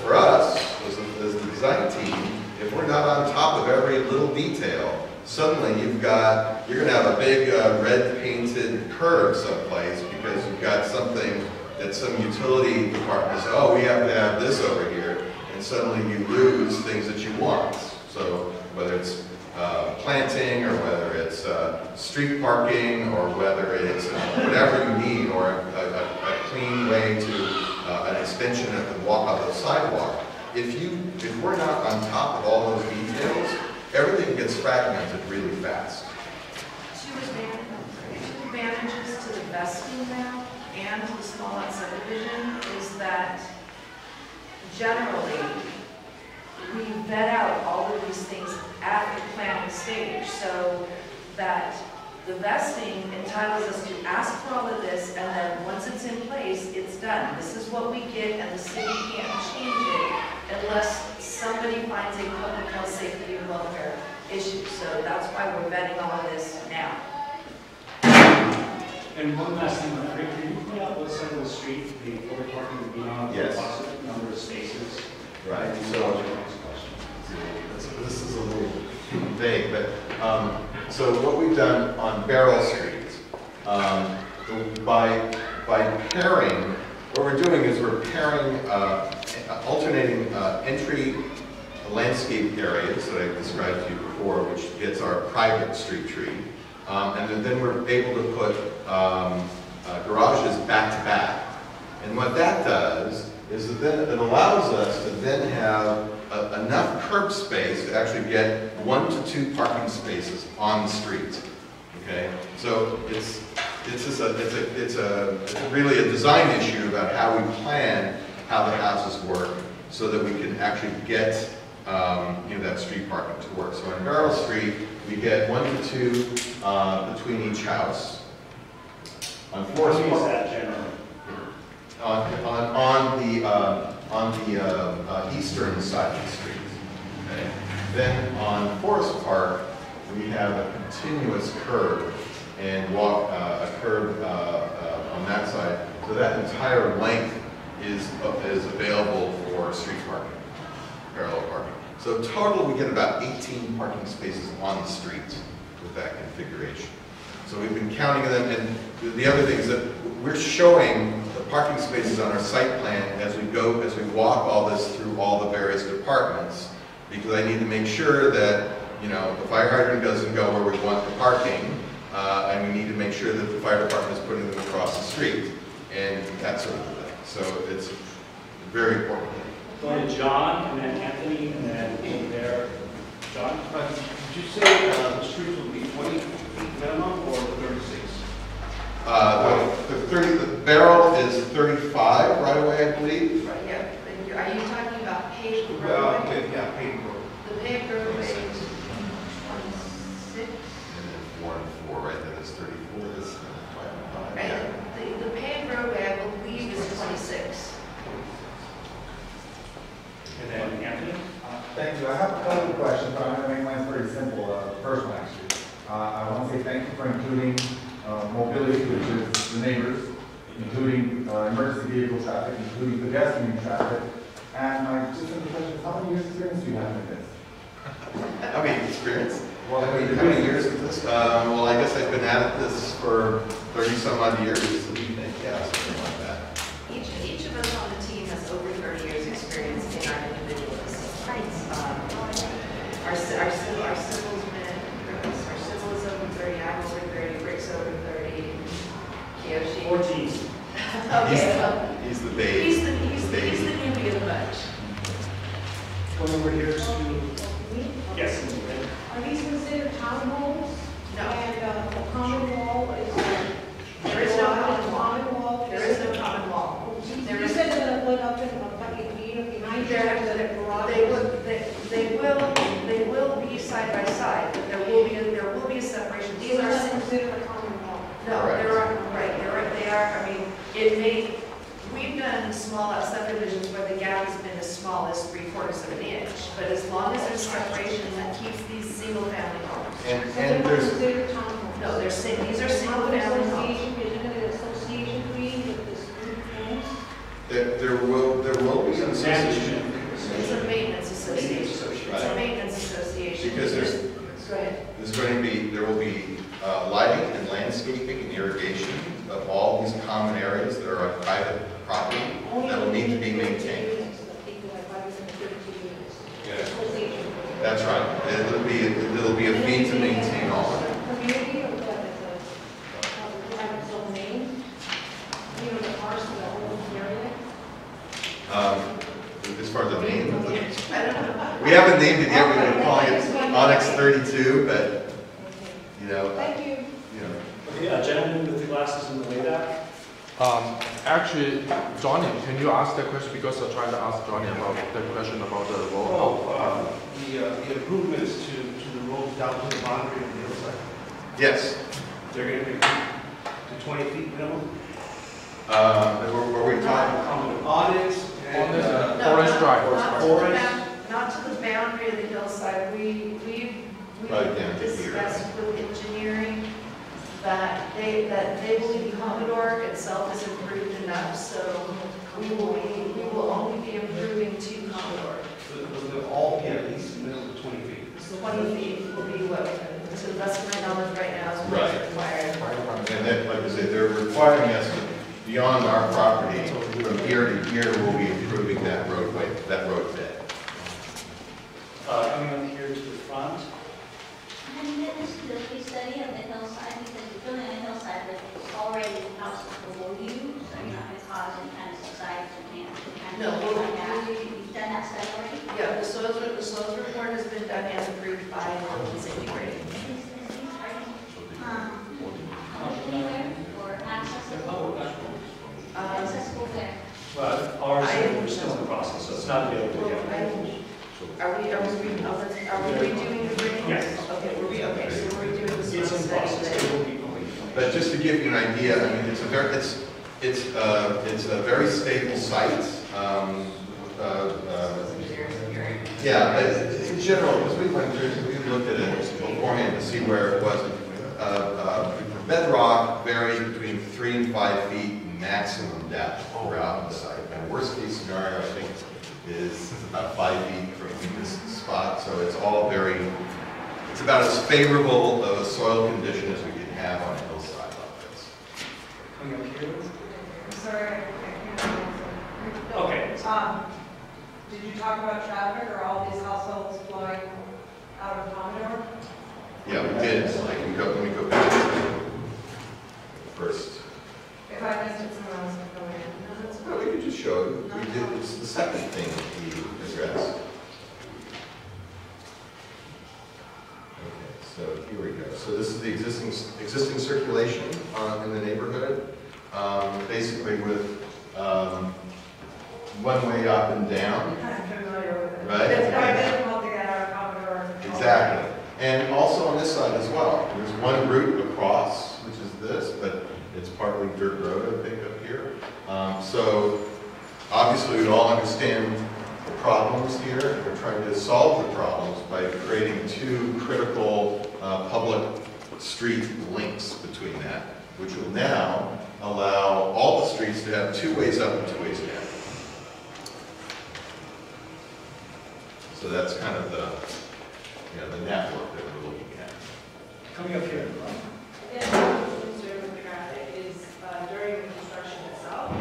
for us, as the design team, if we're not on top of every little detail, suddenly you've got, you're gonna have a big uh, red painted curve someplace because you've got something that some utility department says, oh, we have to have this over here, and suddenly you lose things that you want. So whether it's uh, planting, or whether it's uh, street parking, or whether it's uh, whatever you need, or a, a, a clean way to, uh, an extension of the walk, of the sidewalk. If you, if we're not on top of all those details, everything gets fragmented really fast. Advantages, two advantages to the vesting map and to the small lot subdivision is that generally, we vet out all of these things at the planning stage, so that The vesting entitles us to ask for all of this, and then once it's in place, it's done. This is what we get, and the city can't change it unless somebody finds a public health, safety, and welfare issue. So that's why we're vetting all of this now. And one last thing, Rick, can you point out what side of the street the public parking would be on? Yes. Approximate number of spaces? Right, And so- what's your next question? This this is a little vague, but, um, so what we've done on Beryl Street, um, by, by pairing, what we're doing is we're pairing, uh, alternating uh, entry landscape areas that I described to you before, which gets our private street tree. Um, and then- then we're able to put, um, uh, garages back to back. And what that does is that then it allows us to then have a- enough curb space to actually get one to two parking spaces on the street. Okay, so it's, it's just a, it's a, it's a, it's really a design issue about how we plan how the houses work so that we can actually get, um, you know, that street parking to work. So on Beryl Street, we get one to two, uh, between each house. On Forest Park. that generally? On, on, on the, uh, on the, uh, uh, eastern side of the street. Okay? Then on Forest Park, we have a continuous curb and walk, uh, a curb, uh, on that side. So that entire length is, is available for street parking, parallel parking. So total, we get about 18 parking spaces on the street with that configuration. So we've been counting them, and the- the other thing is that we're showing parking spaces on our site plan as we go, as we walk all this through all the various departments, because I need to make sure that, you know, the fire hydrant doesn't go where we want the parking, uh, and we need to make sure that the fire department is putting them across the street, and that sort of thing. So it's very important. Go to John, and then Anthony, and then over there. John? Uh, Did you say uh, the streets will be 20 feet minimum or 36? Uh, the the 30, the Beryl is 35 right of way, I believe. Right, yeah. You're- you talking about paved Well, roadway? yeah, paid for. The paved roadway is twenty-six, And then four and four, right, that is 34, this is five and five. right? yeah. The, the paved roadway, I believe, is twenty-six. And then Anthony? Uh, Thank you. I have a couple of questions, but I'm going to make mine pretty simple. Uh, the First one, actually. Uh, I want to say thank you for including uh, mobility, which is the neighbors, including uh, emergency vehicle traffic, including pedestrian traffic. And my just simple question is, how many years experience do you have in this? How many experience? Well, How many, how many years with this? Um, well, I guess I've been at this for 30 some odd years, so you think, yeah, something like that. Each, each of us on the team has over thirty years' experience in our individual sites. Um, Our, ci- our civil, our civil's been, our civil is over thirty, I'm over thirty, Rick's over thirty, Kiyoshi. Fourteen. Okay, well, He's the babe. he's the, he's the, Baby. he's the newbie of the bunch. Come over here to, yes. Are these considered townhomes? No, And uh, the common wall is. uh, There is no common wall. Common wall. there is no common wall. There You is- said they're gonna up in a fucking meter behind you, They're- there's a garage. They will, they, they will, they will be side by side, there will be, there will be a separation. These These are are, not sim- considered a common wall. no, there are, right, there are, they are, I mean, it may, we've done small lot subdivisions where the gap has been as small as three quarters of an inch, but as long as there's separation, that keeps these single family homes. And, So they're and not there's, considered townhomes. No, they're, sing- these are single How would family homes. association, is there an association fee with this group homes? there there will, there will be some association. It's a maintenance association. It's a Right. maintenance association. Because there's, Go. There's going to be, there will be uh, lighting and landscaping and irrigation of all these common areas that are on private property that will need to be maintained. Association. That's right. It'll be, it'll be a fee to maintain all of it. Community or what is it? Have its own name? You know, the parcel, the whole area? Um, As far as the name of the, I don't know. we haven't named it yet. We've been calling it Onyx 32, but, you know, Thank you. you know, Okay, uh, gentleman with the glasses in the way back. Um, actually, Johnny, can you ask that question because I'm trying to ask Johnny about the question about the road. Oh, uh, the, uh, the improvements to, to the road down to the boundary of the hillside. yes. They're gonna be to twenty feet minimum? Uh, were, were we talking? Common audits On this, and, uh, uh, Forest Drive. Not to the Forest. bound- Not to the boundary of the hillside, we, we, we Right down to here. discussed with engineering that they, that they believe Commodore itself is improved enough, so we will be, we will only be improving to Commodore. they'll they'll all be at least a minimum of twenty feet. Twenty feet will be what, to the best of my knowledge right now, is what's Right. required. And then, like I said, they're requiring us to, beyond our property, from here to here, we'll be improving that roadway, that road bed. Uh, coming up here to the front, No, of thing like that. we- You've done that study already? Yeah, the soils, re- the soils report has been done and approved by the Health and Safety Rating. Is, is these, are these, um, anywhere or accessible? Um, Accessible where? but ours, we're still in the process, so it's not available yet. Are we, are we, re- are we- are we redoing the rating? Yes. Okay, we're re, okay, so we're redoing the soil It's in process, today. will be complete. But just to give you an idea, I mean, it's a very, it's, it's, uh, it's a very stable site. Um, uh, uh, Yeah, but in general, because we went through, we looked at it beforehand to see where it was. Uh, uh, Bedrock varies between three and five feet maximum depth throughout the site. And worst case scenario, I think, is about five feet from this spot. So it's all very, it's about as favorable of a soil condition as we can have on a hillside like this. Coming up here, Sorry, I can't. Okay. Um, did you talk about traffic or all these households flowing out of Commodore? Yeah, we did, I can go, let me go back to first. If I missed it, someone else can go in. No, we could just show you, we did, it's the second thing we addressed. Okay, so here we go. So this is the existing, existing circulation uh, in the neighborhood, um, basically with um, one way up and down. I'm familiar with it. Right. It's quite difficult to get out of Commodore. Exactly. And also on this side as well. There's one route across, which is this, but it's partly dirt road, I think, up here. Um, So obviously, we all understand the problems here. We're trying to solve the problems by creating two critical uh, public street links between that, which will now allow all the streets to have two ways up and two ways down. So that's kind of the, you know, the network that we're looking at. coming up here in. Yeah, concern with traffic is uh, during the construction itself.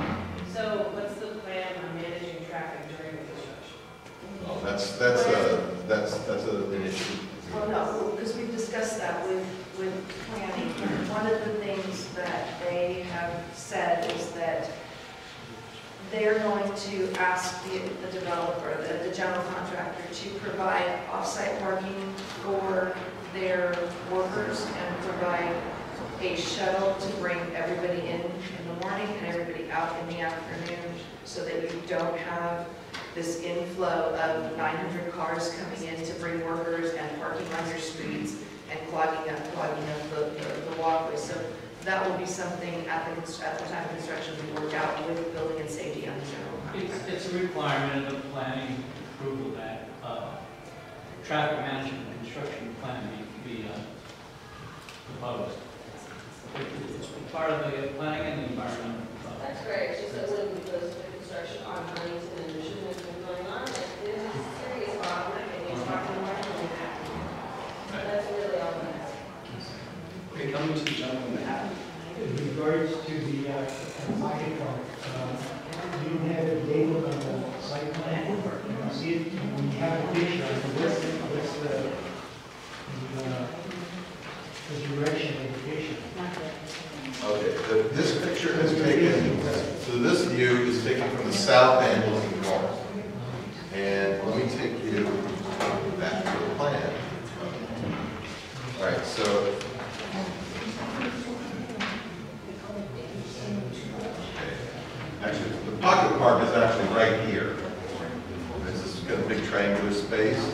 So what's the plan on managing traffic during the construction? Well, that's, that's a, that's, that's a- an issue. Well, no, because we've discussed that with, with planning. One of the things that they have said is that they're going to ask the, the developer, the, the general contractor, to provide off-site parking for their workers and provide a shuttle to bring everybody in in the morning and everybody out in the afternoon, so that you don't have this inflow of 900 cars coming in to bring workers and parking on your streets and clogging up, clogging up the, the- the walkway. So that will be something at the, at the time of construction we work out with building and safety on the general It's, contractor. it's a requirement of the planning approval that, uh, traffic management and construction plan be, be, uh, proposed. It's part of the planning and the environmental. That's great, it's just that when we go to construction on Huntington and Mission has been going on, and there's a serious bottleneck, and you're talking about doing that. That's really all I'm asking. Okay, coming to the gentleman in the hat. In regards to the uh, pocket park, uh, you don't have it labeled on the site plan. You see it, when you have a picture, what's, what's the, the, uh, the direction of the picture? Okay, the- this picture is taken, so this view is taken from the south end looking north. And let me take you back to the plan. All right, so. Actually, the pocket park is actually right here. This has got a big triangular space.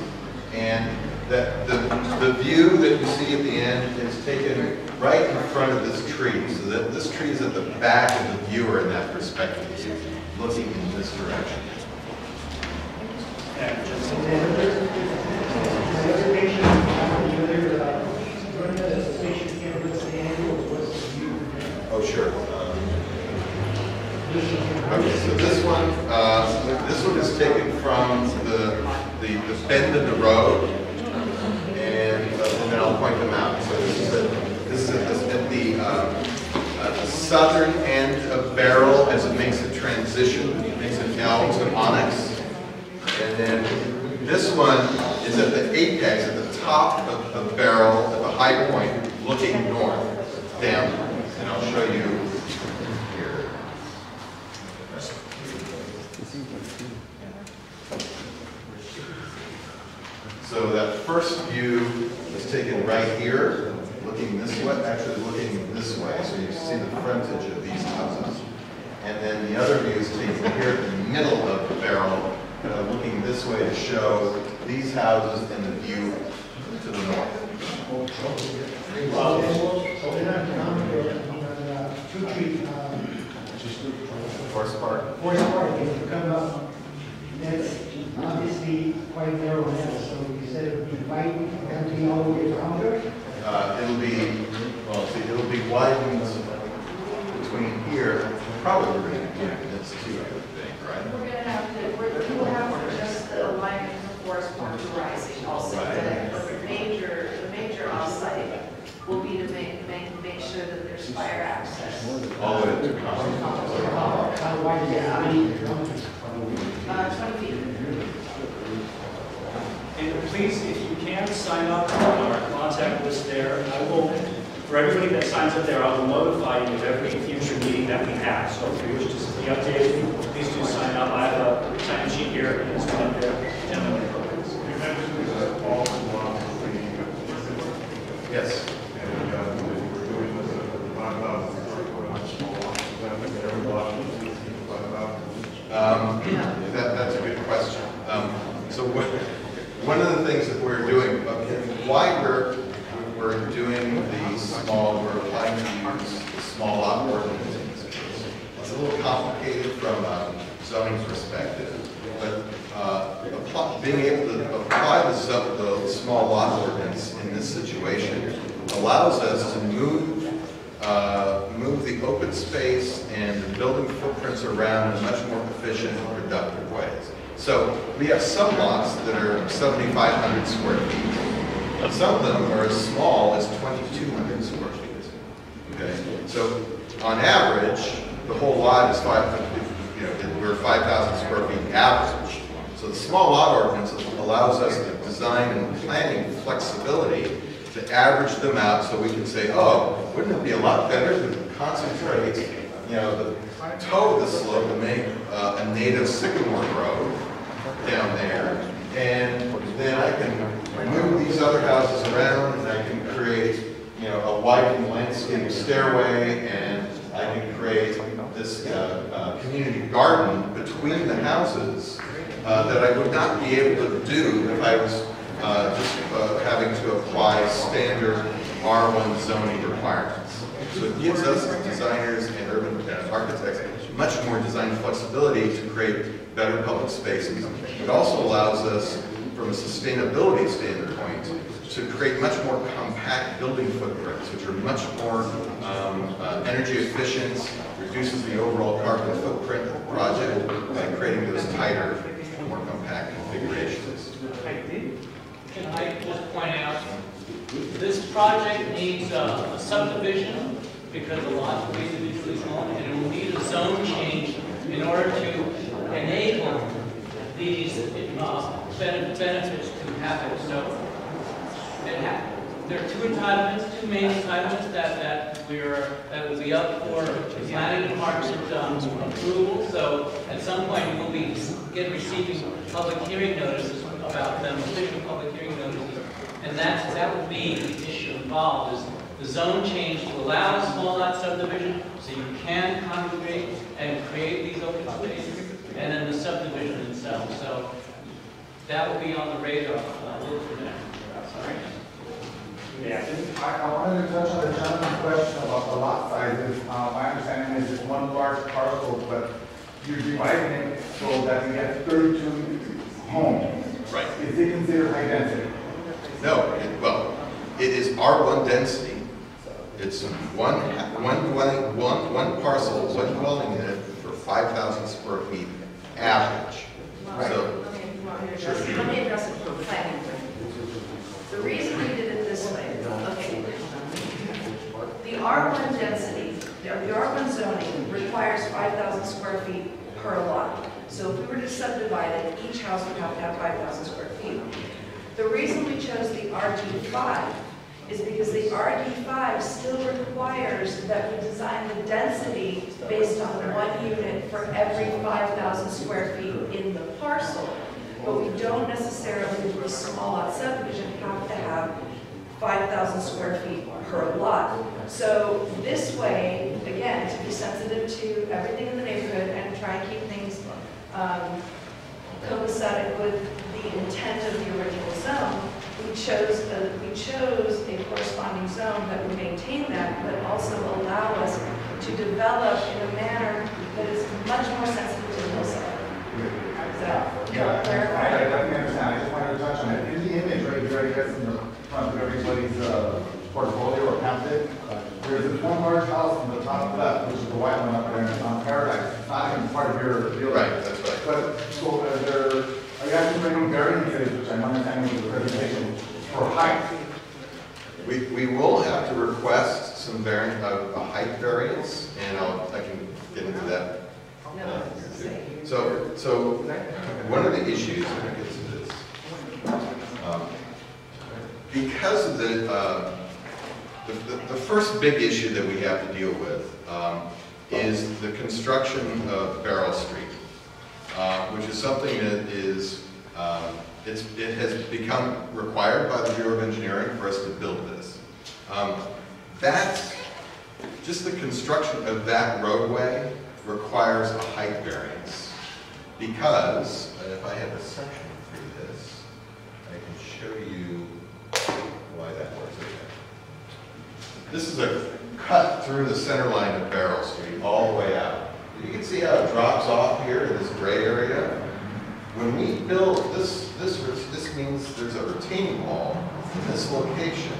And that, the the view that you see at the end is taken right in front of this tree. So that this tree is at the back of the viewer in that perspective, looking in this direction. Oh, sure. Okay, so this one, uh, this one is taken from the, the, the bend in the road, and, uh, and then I'll point them out. So this is at, this is this- at the, uh, the southern end of Beryl as it makes a transition, it makes an L to an onyx. And then this one is at the apex, at the top of, of Beryl, at the high point, looking north, down. And I'll show you here. So that first view is taken right here, looking this way, actually looking this way, so you see the frontage of these houses. And then the other view is taken here in the middle of the Beryl, looking this way to show these houses and the view to the north. Park. Forest Park, if you come up, that's obviously quite narrow now, so you said it would be wide, empty all the way around it? Uh, it'll be, well, see, it'll be widened between here, probably we're gonna do this too, I would think, right? We're gonna have to, we're, we will have to just the alignment for Forest Park to Rising also. Right. But the major, the major offsite will be to make, make, make sure that there's fire access. All the way to How wide is it? Uh, twenty feet. And please, if you can, sign up on our contact list there. I will, for everybody that signs up there, I will notify you of every future meeting that we have. So if you wish to be updated, please do sign up. I have a time sheet here, and it's one of the gentlemen. Yes. Um, that, that's a good question. Um, so what, one of the things that we're doing, uh, why we're, we're doing the small, we're applying to use the small lot ordinance. It's a little complicated from a zoning perspective, but, uh, apply- being able to apply the, zo- the small lot ordinance in this situation allows us to move uh, move the open space and the building footprints around in much more efficient and productive ways. So we have some lots that are 7,500 square feet. Some of them are as small as 2,200 square feet. Okay, so on average, the whole lot is five, you know, we're 5,000 square feet average. So the small lot ordinance allows us the design and planning flexibility to average them out so we can say, oh, wouldn't it be a lot better to concentrate, you know, the toe of the slope to make uh, a native sycamore road down there, and then I can move these other houses around, and I can create, you know, a widened landscape stairway, and I can create this uh, uh, community garden between the houses uh, that I would not be able to do if I was uh, just uh, having to apply standard R1 zoning requirements. So it gives us designers and urban architects much more design flexibility to create better public spaces. It also allows us, from a sustainability standpoint, to create much more compact building footprints, which are much more um, uh, energy efficient, reduces the overall carbon footprint of the project by creating those tighter, more compact configurations. Can I just point out, this project needs a a subdivision because the lots are individually owned, and it will need a zone change in order to enable these uh, bene- benefits to happen. So ha- there are two entitlements, two main entitlements that, that we're, that will be up for planning department um, approval. So at some point, we will be get receiving public hearing notices about them, official public hearing notices. And that's, that would be the issue involved, is the zone change to allow a small lot subdivision, so you can congregate and create these open spaces, and then the subdivision itself. So that will be on the radar uh. Sorry. Yeah. I, I wanted to touch on the gentleman's question about the lot sizes. Uh, my understanding is it's one large parcel, but you're dividing it so that you get thirty-two homes. Right. Is it considered high density? No, it, well, it is R1 density. It's one, one dwelling, one, one parcel, one dwelling unit for 5,000 square feet average. So, Let me, you me address, let me address it from planning point of view. The reason we did it this way, okay. The R1 density, the the R1 zoning requires 5,000 square feet per lot. So if we were to subdivide it, each house would have to have 5,000 square feet. The reason we chose the RD5 is because the RD5 still requires that we design the density based on one unit for every 5,000 square feet in the parcel. But we don't necessarily, with a small lot subdivision, have to have 5,000 square feet per lot. So this way, again, to be sensitive to everything in the neighborhood and try and keep things um, copacetic with the intent of the original zone, we chose, a- we chose a corresponding zone that would maintain that, but also allow us to develop in a manner that is much more sensitive to the hillside. Is that Yeah, I, I clarify? definitely understand. I just wanted to touch on it. In the image right here, I guess in the front of everybody's, uh, portfolio there's this one large house on the top left, which is the white one up there, and it's on Paradise. It's not even part of your building. right, that's right. But, so are there, are you actually bringing variances, which I'm understanding with the presentation, for height? We, we will have to request some variant, a, a height variance, and I'll, I can get into that. No, uh, it's the too. same. So, so, one of the issues, and I guess it is, um, because of the, uh, the, the the first big issue that we have to deal with um, is the construction of Beryl Street, uh, which is something that is, um, it's, it has become required by the Bureau of Engineering for us to build this. Um, That, just the construction of that roadway requires a height variance. Because, if I have a section for this, I can show you why that works. Okay. This is a cut through the center line of Beryl Street, all the way out. You can see how it drops off here in this gray area. When we build, this, this, this means there's a retaining wall in this location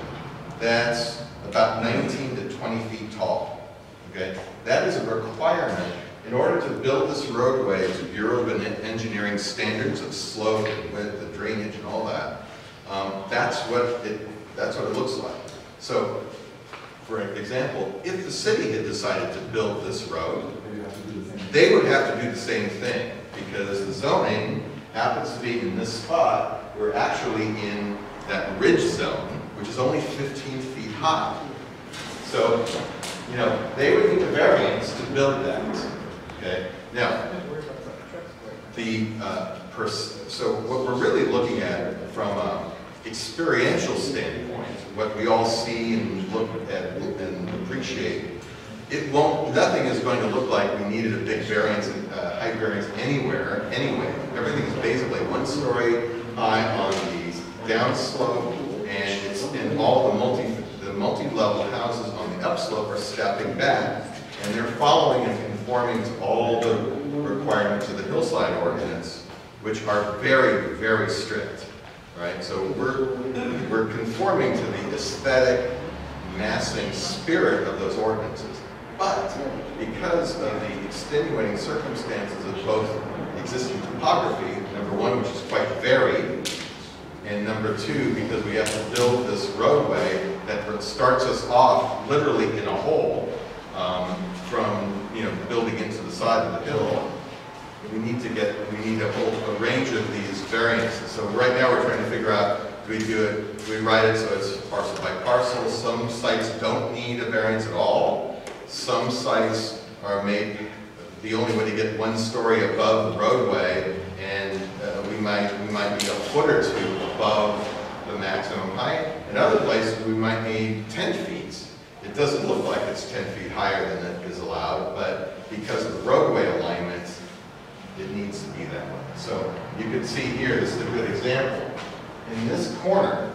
that's about 19 to 20 feet tall, okay? That is a requirement in order to build this roadway to Bureau of Engineering standards of slope and width and drainage and all that. Um, that's what it, that's what it looks like. So, for example, if the city had decided to build this road, they would have to do the same thing, because the zoning happens to be in this spot, we're actually in that ridge zone, which is only 15 feet high. So, you know, they would need a variance to build that, okay? Now, the, uh, so what we're really looking at from an experiential standpoint, what we all see and look at and appreciate, it won't, nothing is going to look like we needed a big variance, uh, height variance anywhere, anyway. Everything is basically one story high on the downslope, and it's, and all the multi, the multi-level houses on the upslope are stepping back, and they're following and conforming to all the requirements of the hillside ordinance, which are very, very strict, right? So we're, we're conforming to the aesthetic, massing spirit of those ordinances. But because of the extenuating circumstances of both existing topography, number one, which is quite varied, and number two, because we have to build this roadway that starts us off literally in a hole um, from, you know, building into the side of the hill, we need to get, we need a whole, a range of these variances. So right now, we're trying to figure out, do we do it, do we write it so it's parcel by parcel? Some sites don't need a variance at all. Some sites are made, the only way to get one story above the roadway, and uh, we might, we might need a foot or two above the maximum height. In other places, we might need 10 feet. It doesn't look like it's 10 feet higher than it is allowed, but because of the roadway alignment, it needs to be that way. So you can see here, this is a good example. In this corner,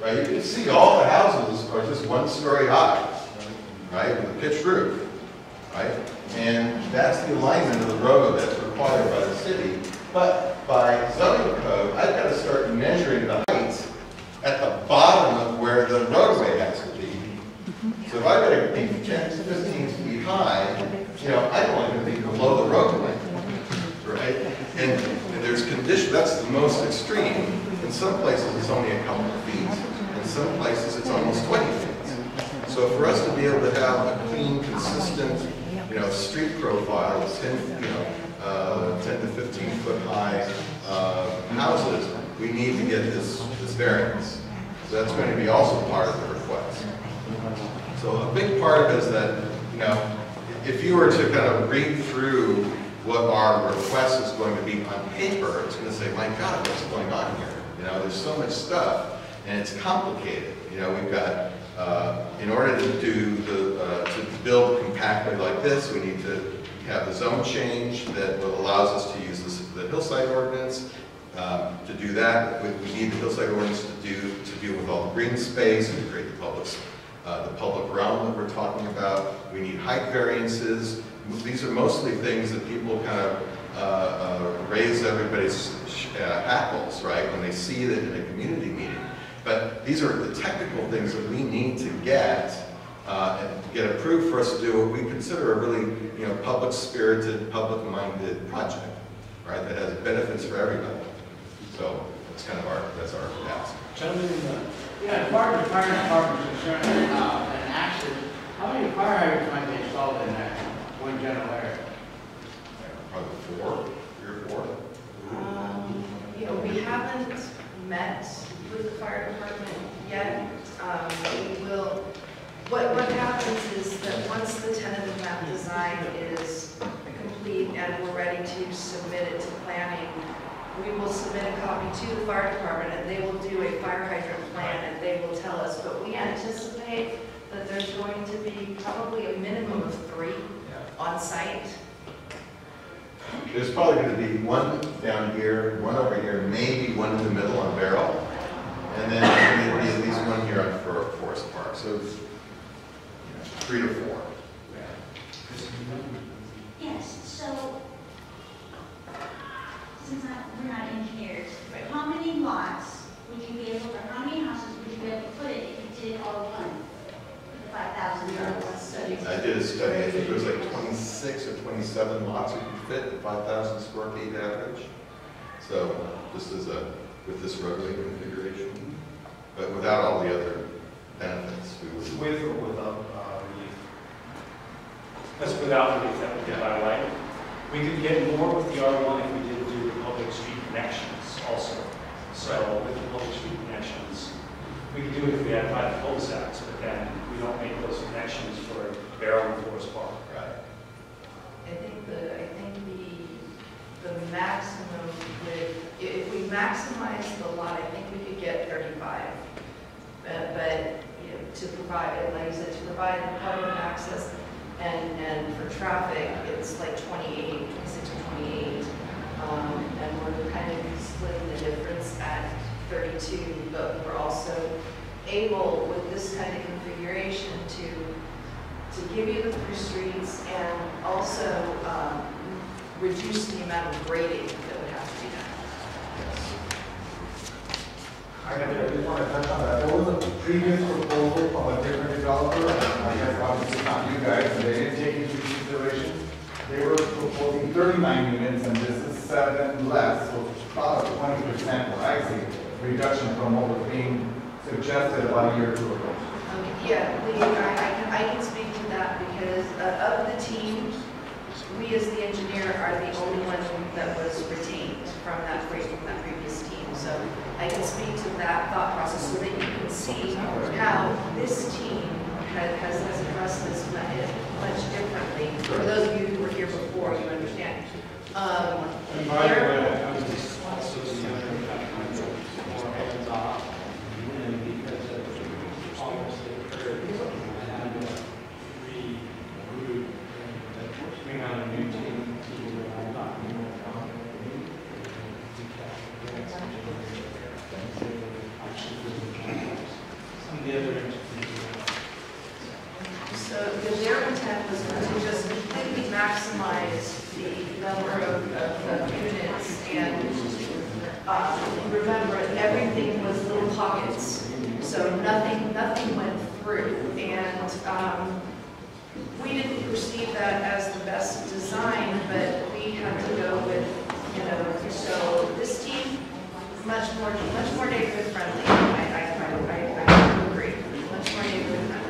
right? You can see all the houses are just one story high, right, with a pitched roof, right? And that's the alignment of the road that's required by the city. But by zoning code, I've got to start measuring the heights at the bottom of where the roadway has to be. So if I've got to be 10, 15 feet high, you know, I don't want to be below the roadway, right? And, and there's condition, that's the most extreme. In some places, it's only a couple of feet. In some places, it's almost 20 feet. So for us to be able to have a clean, consistent, you know, street profile, of 10, you know, uh, 10 to 15 foot high uh, houses, we need to get this, this variance. So that's going to be also part of the request. So a big part of it is that, you know, if you were to kind of read through what our request is going to be on paper, it's going to say, my God, what's going on here? You know, there's so much stuff, and it's complicated. You know, we've got, uh, in order to do the, uh, to build compactly like this, we need to have the zone change that allows us to use this, the hillside ordinance. Um, to do that, we, we need the hillside ordinance to do, to deal with all the green space and to create the public, uh, the public realm that we're talking about. We need height variances. These are mostly things that people kind of uh, uh, raise everybody's sh- uh, hackles, right, when they see it in a community meeting. But these are the technical things that we need to get uh, and get approved for us to do what we consider a really, you know, public-spirited, public-minded project, right, that has benefits for everybody. So that's kind of our, that's our task. Gentlemen, Yeah, as far as the fire department's concerned, uh, an accident, how many fire hydrants might be installed in that one general area? Probably four, three or four. Um, You know, we haven't met with the fire department yet. Um, We will, what, what happens is that once the tentative map design is complete and we're ready to submit it to planning, we will submit a copy to the fire department and they will do a fire hydrant plan and they will tell us. But we anticipate that there's going to be probably a minimum of three on site. There's probably gonna be one down here, one over here, maybe one in the middle on Beryl, and then maybe at least one here on For- Forest Park, so it's, you know, three to four. Yes, so, since I- we're not engineers, how many lots would you be able, or how many houses would you be able to put in if you did all one? The five thousand dollars? I did a study, I think it was like twenty-six or twenty-seven lots you could fit at five thousand square feet average. So, just as a, with this roadway configuration, but without all the other benefits, we would. With or without uh, relief? That's without relief, that would be by right. We could get more with the R1 if we didn't do the public street connections also. So with the public street connections, we could do it if we had private cul-de-sacs, but then we don't make those connections for Beryl and Forest Park. Right. I think the, I think the, the maximum with, if we maximize the lot, I think we could get thirty-five. But, but, you know, to provide, like you said, to provide public access and, and for traffic, it's like 28, 26 or twenty-eight. Um, and we're kind of splitting the difference at thirty-two, but we're also able with this kind of configuration to, to give you the through streets and also um, reduce the amount of grading that would have to be done. I just want to touch on that. There was a previous proposal from a different developer, and I guess obviously not you guys, and they didn't take into consideration. They were proposing thirty-nine units, and this is seven less, so it's about a twenty percent, what I see, reduction from what was being suggested about a year or two ago. Yeah, the, I, I can, I can speak to that because uh, of the team, we as the engineer are the only one that was retained from that, pre- from that previous team. So I can speak to that thought process so that you can see how this team has, has has addressed this much much differently. For those of you who were here before, you understand. Um, And by the they're- way, I was just also the other, more hands off, and because of almost occurred, I had to regroup and bring on a new team to, uh, talk more about it. maximize the number of, of units and, uh, remember, everything was little pockets. So nothing, nothing went through. And, um, we didn't perceive that as the best design, but we had to go with, you know, so this team, much more, much more neighborhood friendly. I, I, I, I I agree, much more neighborhood friendly.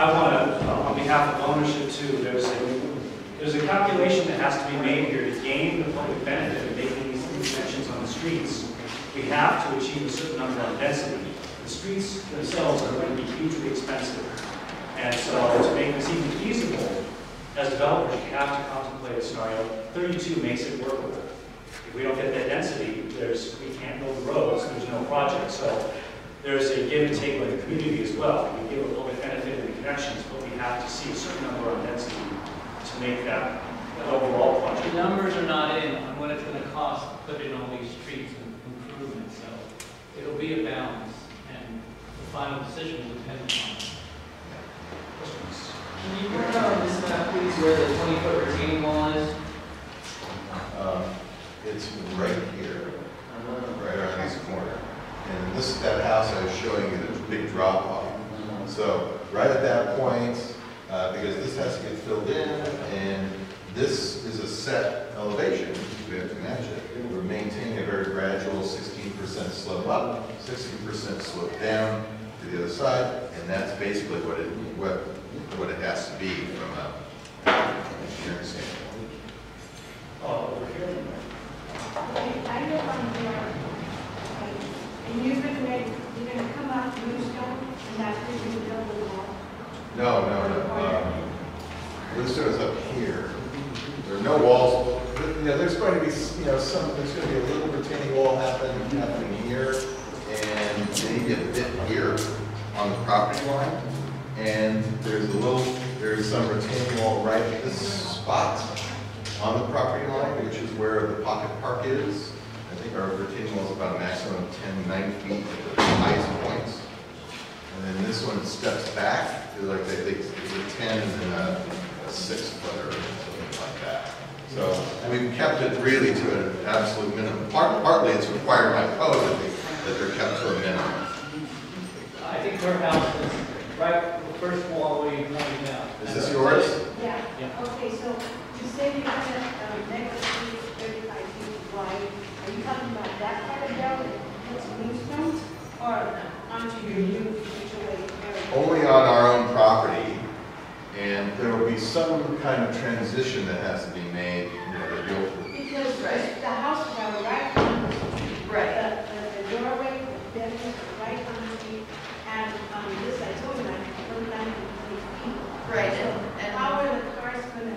I want to, uh, on behalf of ownership too, there's a, there's a calculation that has to be made here to gain the public benefit of making these extensions on the streets. We have to achieve a certain number of density. The streets themselves are going to be hugely expensive. And so to make this even feasible, as developers, you have to contemplate a scenario. 32 makes it workable. If we don't get that density, there's, we can't build the roads, there's no project. So there's a give and take with the community as well. We give a public benefit in the but we have to see a certain number on density to make that that overall The numbers are not in on what it's gonna cost to put in all these streets and improvements, so it'll be a balance, and the final decision will depend on Can you point out on this map, please, where the twenty foot retaining wall is? Um, It's right here, right around this corner. And this, that house I was showing you, the big drop off. So right at that point, uh, because this has to get filled in, and this is a set elevation, we have to match it. We're maintaining a very gradual sixteen percent slope up, sixteen percent slope down to the other side, and that's basically what it, what, what it has to be from a engineering standpoint. Oh, over here. I live on your, and you're gonna you're gonna come out to Bluestone, and that's where No, no, no. um, Bluestone is up here. There are no walls. You know, there's going to be, you know, some, there's going to be a little retaining wall happen, happening here, and maybe a bit here on the property line. And there's a little, there's some retaining wall right at this spot on the property line, which is where the pocket park is. I think our retaining wall is about a maximum of 10, 9 feet at the highest points. And then this one steps back to like, they think it's a ten and then a, a six footer or something like that. So we've kept it really to an absolute minimum. Part, partly it's required by code that they, that they're kept to a minimum. I think her house is right, the first wall where you pointed out. Is this yours? Yeah, Yeah. okay, so you say you're gonna, um, make the street thirty-five feet wide, are you talking about that part of Bell, that's Bluestone? Or onto your new HOA area? Only on our own property, and there will be some kind of transition that has to be made, you know, that you'll, Because the the house is right on the street. Right. The, the- the doorway, the bedroom is right on the street, and, um, this, I told you, I come down to twenty feet. Right, and, And how are the cars gonna,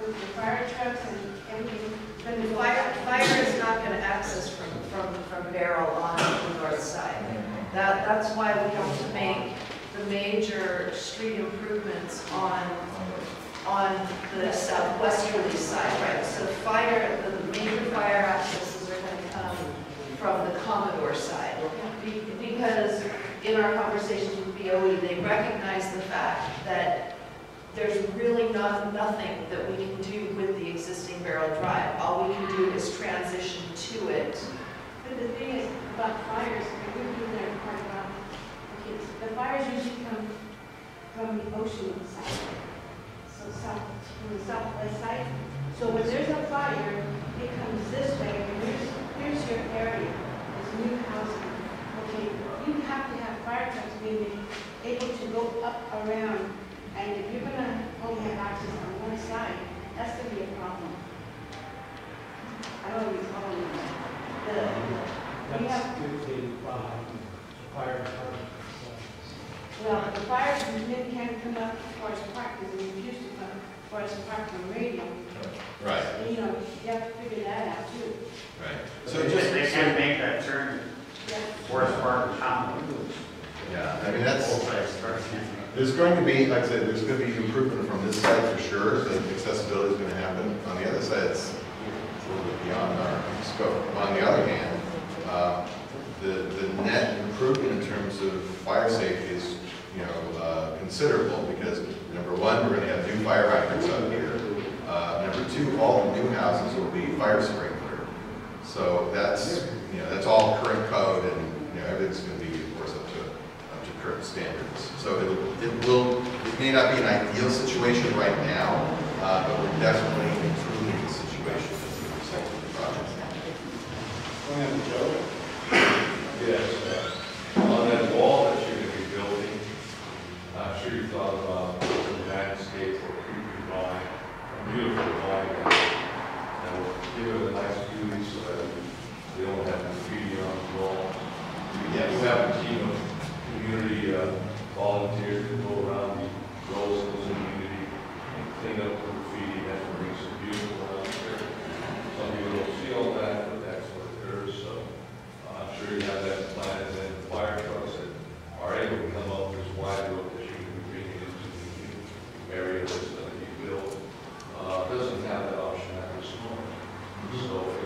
with the fire trucks and everything, gonna and go? fire, fire is not gonna access from, from, from Beryl on the north side. That, that's why we have to make the major street improvements on, on the southwesterly side, right? So fire, the major fire accesses are gonna come from the Commodore side. Be- Because in our conversations with BOE, they recognize the fact that there's really not, nothing that we can do with the existing Beryl Drive. All we can do is transition to it. But the thing is, about fires, and we've been there quite a while, okay, so the fires usually come from the ocean side, so south, from the southwest side. So when there's a fire, it comes this way, and here's, here's your area, it's new housing. Okay, you have to have fire trucks being able to go up around, and if you're gonna only have access on one side, that's gonna be a problem. I don't know if you're following me. The, we have That's dictated by the fire department. Well, the fire men can't come up as far as park, because they refuse to far as park on radio. right, And, you know, you have to figure that out too. right. So So just, just, they can't make that turn, Yeah. Forest Park, Town. yeah, I mean, that's, Both sides, first. There's going to be, like I said, there's going to be improvement from this side for sure, so accessibility is going to happen. On the other side, it's it's a little bit beyond our scope. On the other hand, uh, the, the net improvement in terms of fire safety is you know, uh, considerable, because number one, we're gonna have new fire hydrants up here. Uh, number two, all the new houses will be fire sprinkler. So that's, you know, that's all current code, and, you know, everything's gonna be, of course, up to, up to current standards. So it, it will, it may not be an ideal situation right now, uh, but we're definitely improving the situation as a result of the project. Yes, uh, on that wall that you're gonna be building, You uh, thought about the landscape or creepy line, a beautiful line. And we'll give it a nice beauty so that we don't have graffiti on the wall. We have a team of community uh, volunteers to go around the rows of the community and clean up the graffiti and bring some beautiful around there. Some people don't see all that, but that's what occurs, so. Uh, I'm sure you have that plan, and then fire trucks that are able to come up this wide road that you can be bringing into the new area to be built, uh, doesn't have that option at this moment. So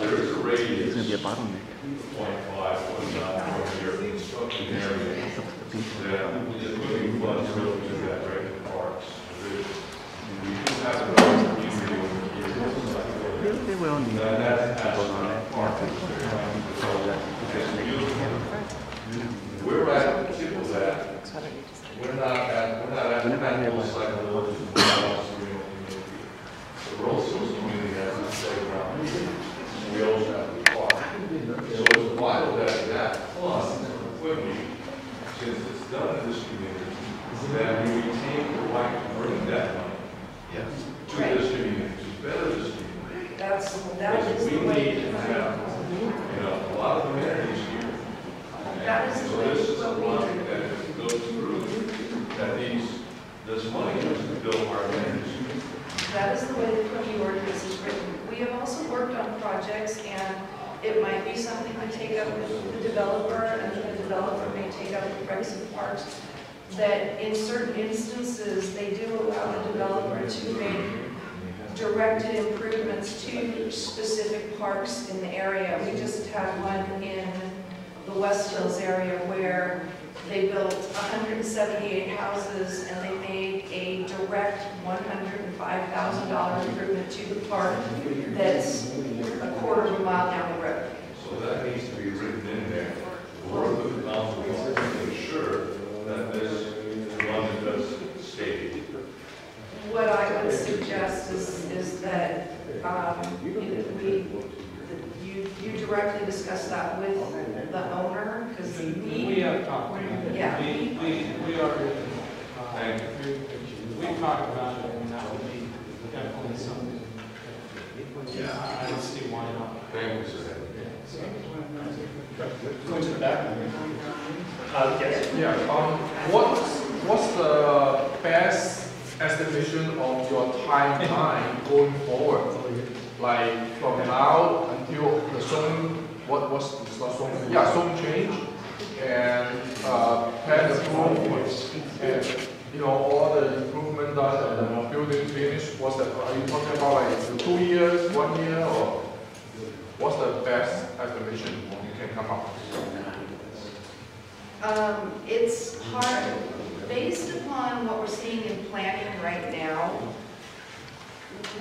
there is a radius. It's gonna be a bottleneck. Area. That the moving to that in parks. We do have a community over here. They will need That, to on. We're at. We're not at, we're not at. The Rose Hills community has a playground. We also have the park. So it's vital that that plus Quimby, since it's done in this community, that we retain the right to bring that money Yes. to this community, to better this community. That's, that Because is we the way. need to have and it might be something we take up with the developer, and the developer may take up with Rec and Parks, that in certain instances, they do allow the developer to make directed improvements to specific parks in the area. We just had one in the West Hills area where they built 178 houses and they made a direct $105,000 improvement to the park that's a quarter of a mile down the road. So that needs to be written in there. Work with the council to ensure that this one does state. What I would suggest is, is that um, you, we- you you directly discuss that with the owner, because We we, have talked about it. Yeah. We, we, we are, uh, we talked about it, and that would be definitely something. Yeah, I don't see why not. Thank you, sir. Going to the back. Uh, yes. Yeah, um, what's, what's the best estimation of your timeline going forward? Like from now until the zone, what, it's not zone, yeah, zone change and, uh, plan approved and, you know, all the improvement done and the building finished, what's the, are you talking about like two years, one year, or what's the best estimation you can come up with? um, it's hard, based upon what we're seeing in planning right now,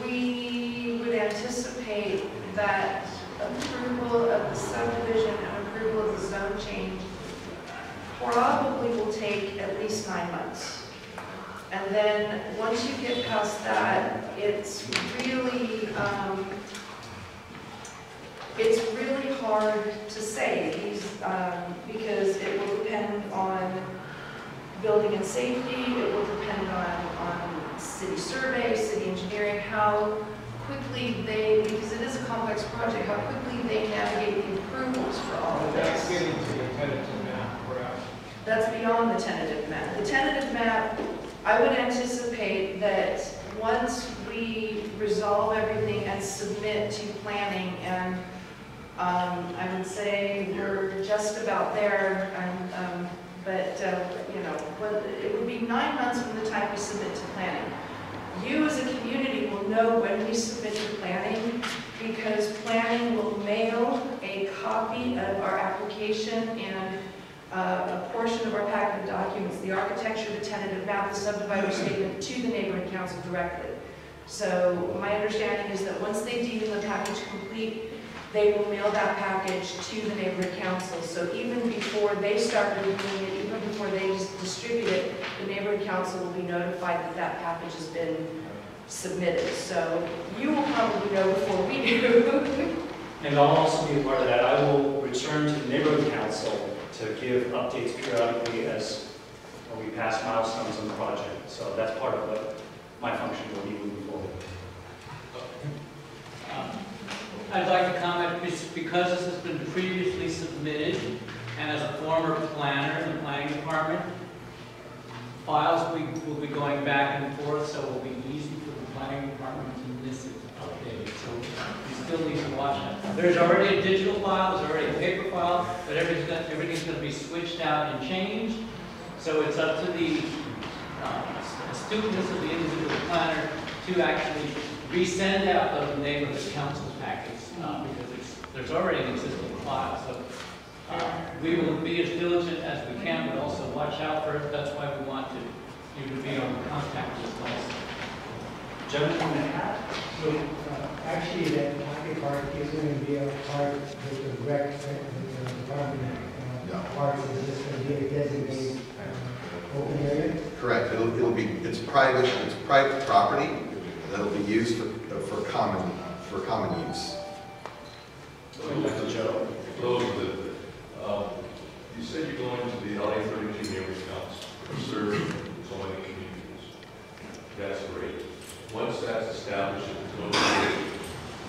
we would anticipate that approval of the subdivision and approval of the zone change probably will take at least nine months. And then, once you get past that, it's really, um, it's really hard to say, um, because it will depend on building and safety, it will depend on, on city survey, city engineering, how quickly they, because it is a complex project, how quickly they navigate the approvals for all of That's this. getting to the tentative map. That's beyond the tentative map. The tentative map, I would anticipate that once we resolve everything and submit to planning, and um, I would say we're just about there, and, um, but, uh, you know, it would be nine months from the time we submit to planning. You as a community will know when we submit to planning, because planning will mail a copy of our application and uh, a portion of our packet of documents, the architecture, the tentative map, the subdivider statement to the neighboring council directly. So my understanding is that once they deem the package complete, they will mail that package to the neighborhood council. So even before they start reviewing it, even before they distribute it, the neighborhood council will be notified that that package has been submitted. So you will probably know before we do. And I'll also be a part of that. I will return to the neighborhood council to give updates periodically as we pass milestones on the project. So that's part of what my function will be moving forward. Um, I'd like to comment, because this has been previously submitted, and as a former planner in the planning department, files will be going back and forth, so it will be easy for the planning department to miss it updated. So we still need to watch that. There's already a digital file, there's already a paper file, but everything's everything's gonna be switched out and changed. So it's up to the uh, astuteness of the individual planner to actually resend out those neighborhood council packets, uh, because it's, there's already an existing file, so uh, we will be as diligent as we can, but also watch out for it, that's why we want to, you to be on contact list also. Gentlemen, So, uh, actually, that pocket park is going to be a part with the rec, with the department, uh, parks, is this going to be a designated uh, open area? Correct, it'll, it'll be, it's private, it's private property that'll be used for, for common, for common use. Joe. Elizabeth, um, you said you're going to the LA thirty-two neighbors council to serve so many communities. That's great. Once that's established, if it's going to,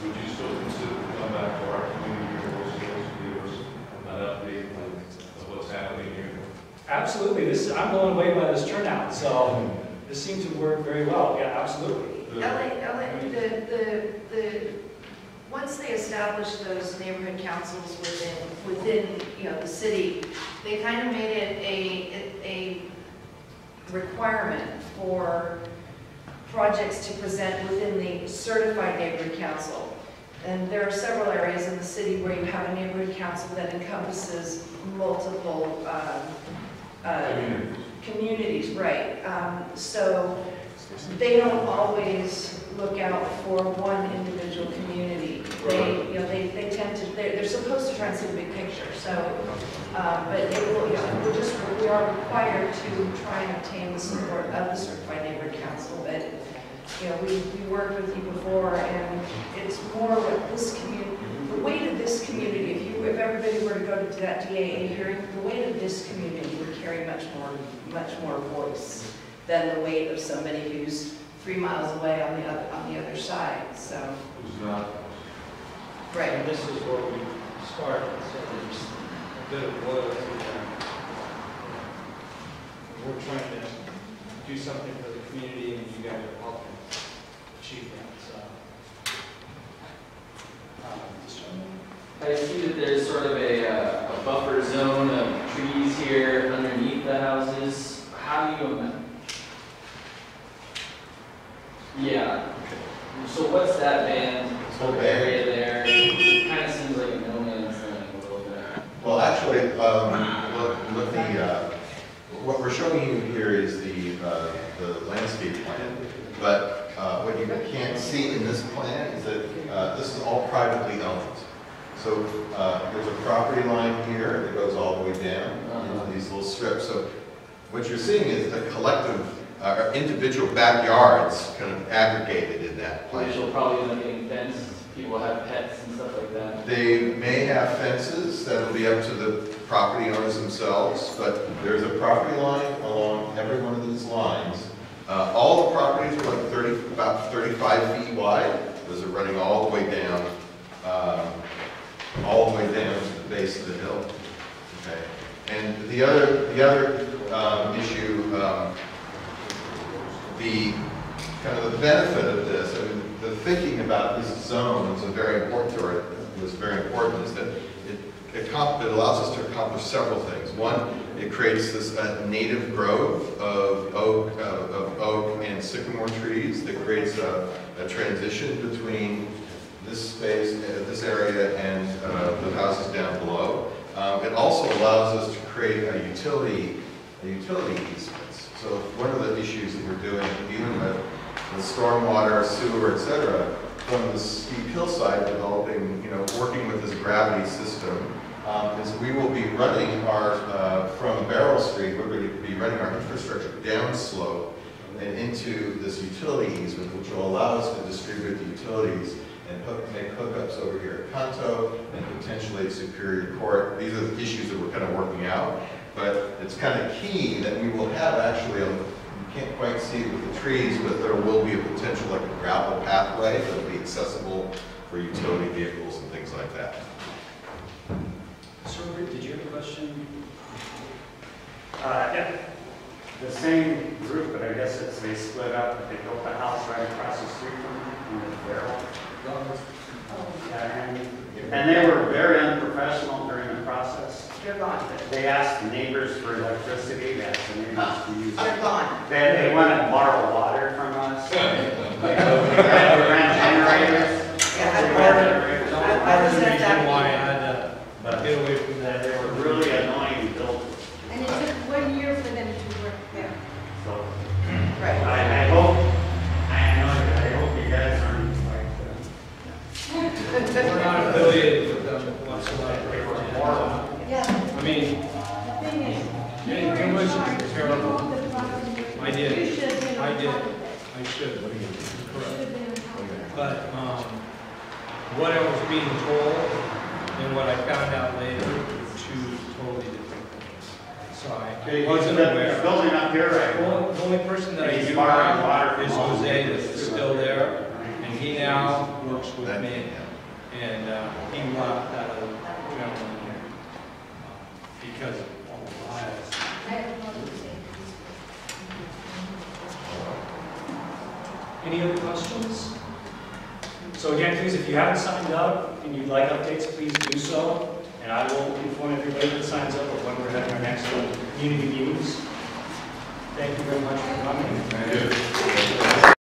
would you still consider to come back to our community here, or give us an update of what's happening here? absolutely, this, I'm blown away by this turnout, so this seemed to work very well. Yeah, absolutely. LA, LA, the, the, the once they establish those neighborhood councils within, within, you know, the city, they kind of made it a, a requirement for projects to present within the certified neighborhood council. And there are several areas in the city where you have a neighborhood council that encompasses multiple, um, uh, communities, right. Um, So they don't always look out for one individual community. They, you know, they, they tend to, they're, they're supposed to try and see the big picture, so, um, but it will, you know, we're just, we are required to try and obtain the support of the certified neighborhood council, but, you know, we, we worked with you before, and it's more what this community, the weight of this community, if you, if everybody were to go to that DAA hearing, the weight of this community would carry much more, much more voice than the weight of somebody who's three miles away on the other, on the other side, so. Who's not? Right. And this is where we start, so there's a bit of loyalty there. We're trying to do something for the community, and you guys are helping achieve that, so. um, I see that there's sort of a, uh, a buffer zone of trees here underneath the houses. How do you, am- yeah. So what's that band, sort of area there? It kind of seems like a no man's land a little bit. Well, actually, um, the, uh, what we're showing you here is the, uh, the landscape plan. But, uh, what you can't see in this plan is that, uh, this is all privately owned. So, uh, there's a property line here that goes all the way down into these little strips. So what you're seeing is a collective, uh, individual backyards kind of aggregated in that plan. Which will probably end up getting fenced, people have pets and stuff like that. They may have fences that'll be up to the property owners themselves, but there's a property line along every one of these lines. Uh, all the properties are like thirty, about thirty-five feet wide. Those are running all the way down, um, all the way down to the base of the hill. Okay. And the other, the other, um, issue, um, the, kind of the benefit of this, thinking about this zone a very important, or it was very important, is that it, it allows us to accomplish several things. One, it creates this uh, native growth of oak, uh, of oak and sycamore trees that creates a, a transition between this space, uh, this area and uh, the houses down below. Um, It also allows us to create a utility, a utility easements. So one of the issues that we're doing, dealing with, the stormwater, sewer, et cetera, from the steep hillside developing, you know, working with this gravity system, um, is we will be running our, uh, from Beryl Street, we're going to be running our infrastructure downslope and into this utility easement, which will allow us to distribute the utilities and hook, make hookups over here at Kanto and potentially at Superior Court. These are the issues that we're kind of working out. But it's kind of key that we will have actually, a- can't quite see it with the trees, but there will be a potential like a gravel pathway that will be accessible for utility vehicles and things like that. Sir, did you have a question? Uh, yeah, the same group, but I guess it's, they split up, but they built the house right across the street from me, in the Beryl. Yeah, and, and they were very unprofessional during the process. They're gone. They asked the neighbors for electricity, they asked the neighbors to use. They're gone. They, they wanted to borrow water from us. They had to rent generators. Yeah, I'd rather- I I was at that Why I meeting. had to But get away from that. they were really annoying builders, And it took one year for them to work there. so. Right. I, I hope, I know, I hope you guys aren't like, We're not affiliated with them whatsoever. Yeah. I mean, The thing is, you getting were too in much charge, is you terrible. owned the property. I did. You should have been I on did. top of it. I should, You correct. should have been on top of it. But, um, what I was being told and what I found out later were two totally different things. So I wasn't aware. building up here right The only- The only person that I do water know is Jose that's still there, and he now works with That- me. And, uh, he left that other gentleman here. Because of all the lies. I have nothing to say. Any other questions? So again, please, if you haven't signed up and you'd like updates, please do so. And I will inform everybody that signs up of when we're having our next community meetings. Thank you very much for coming.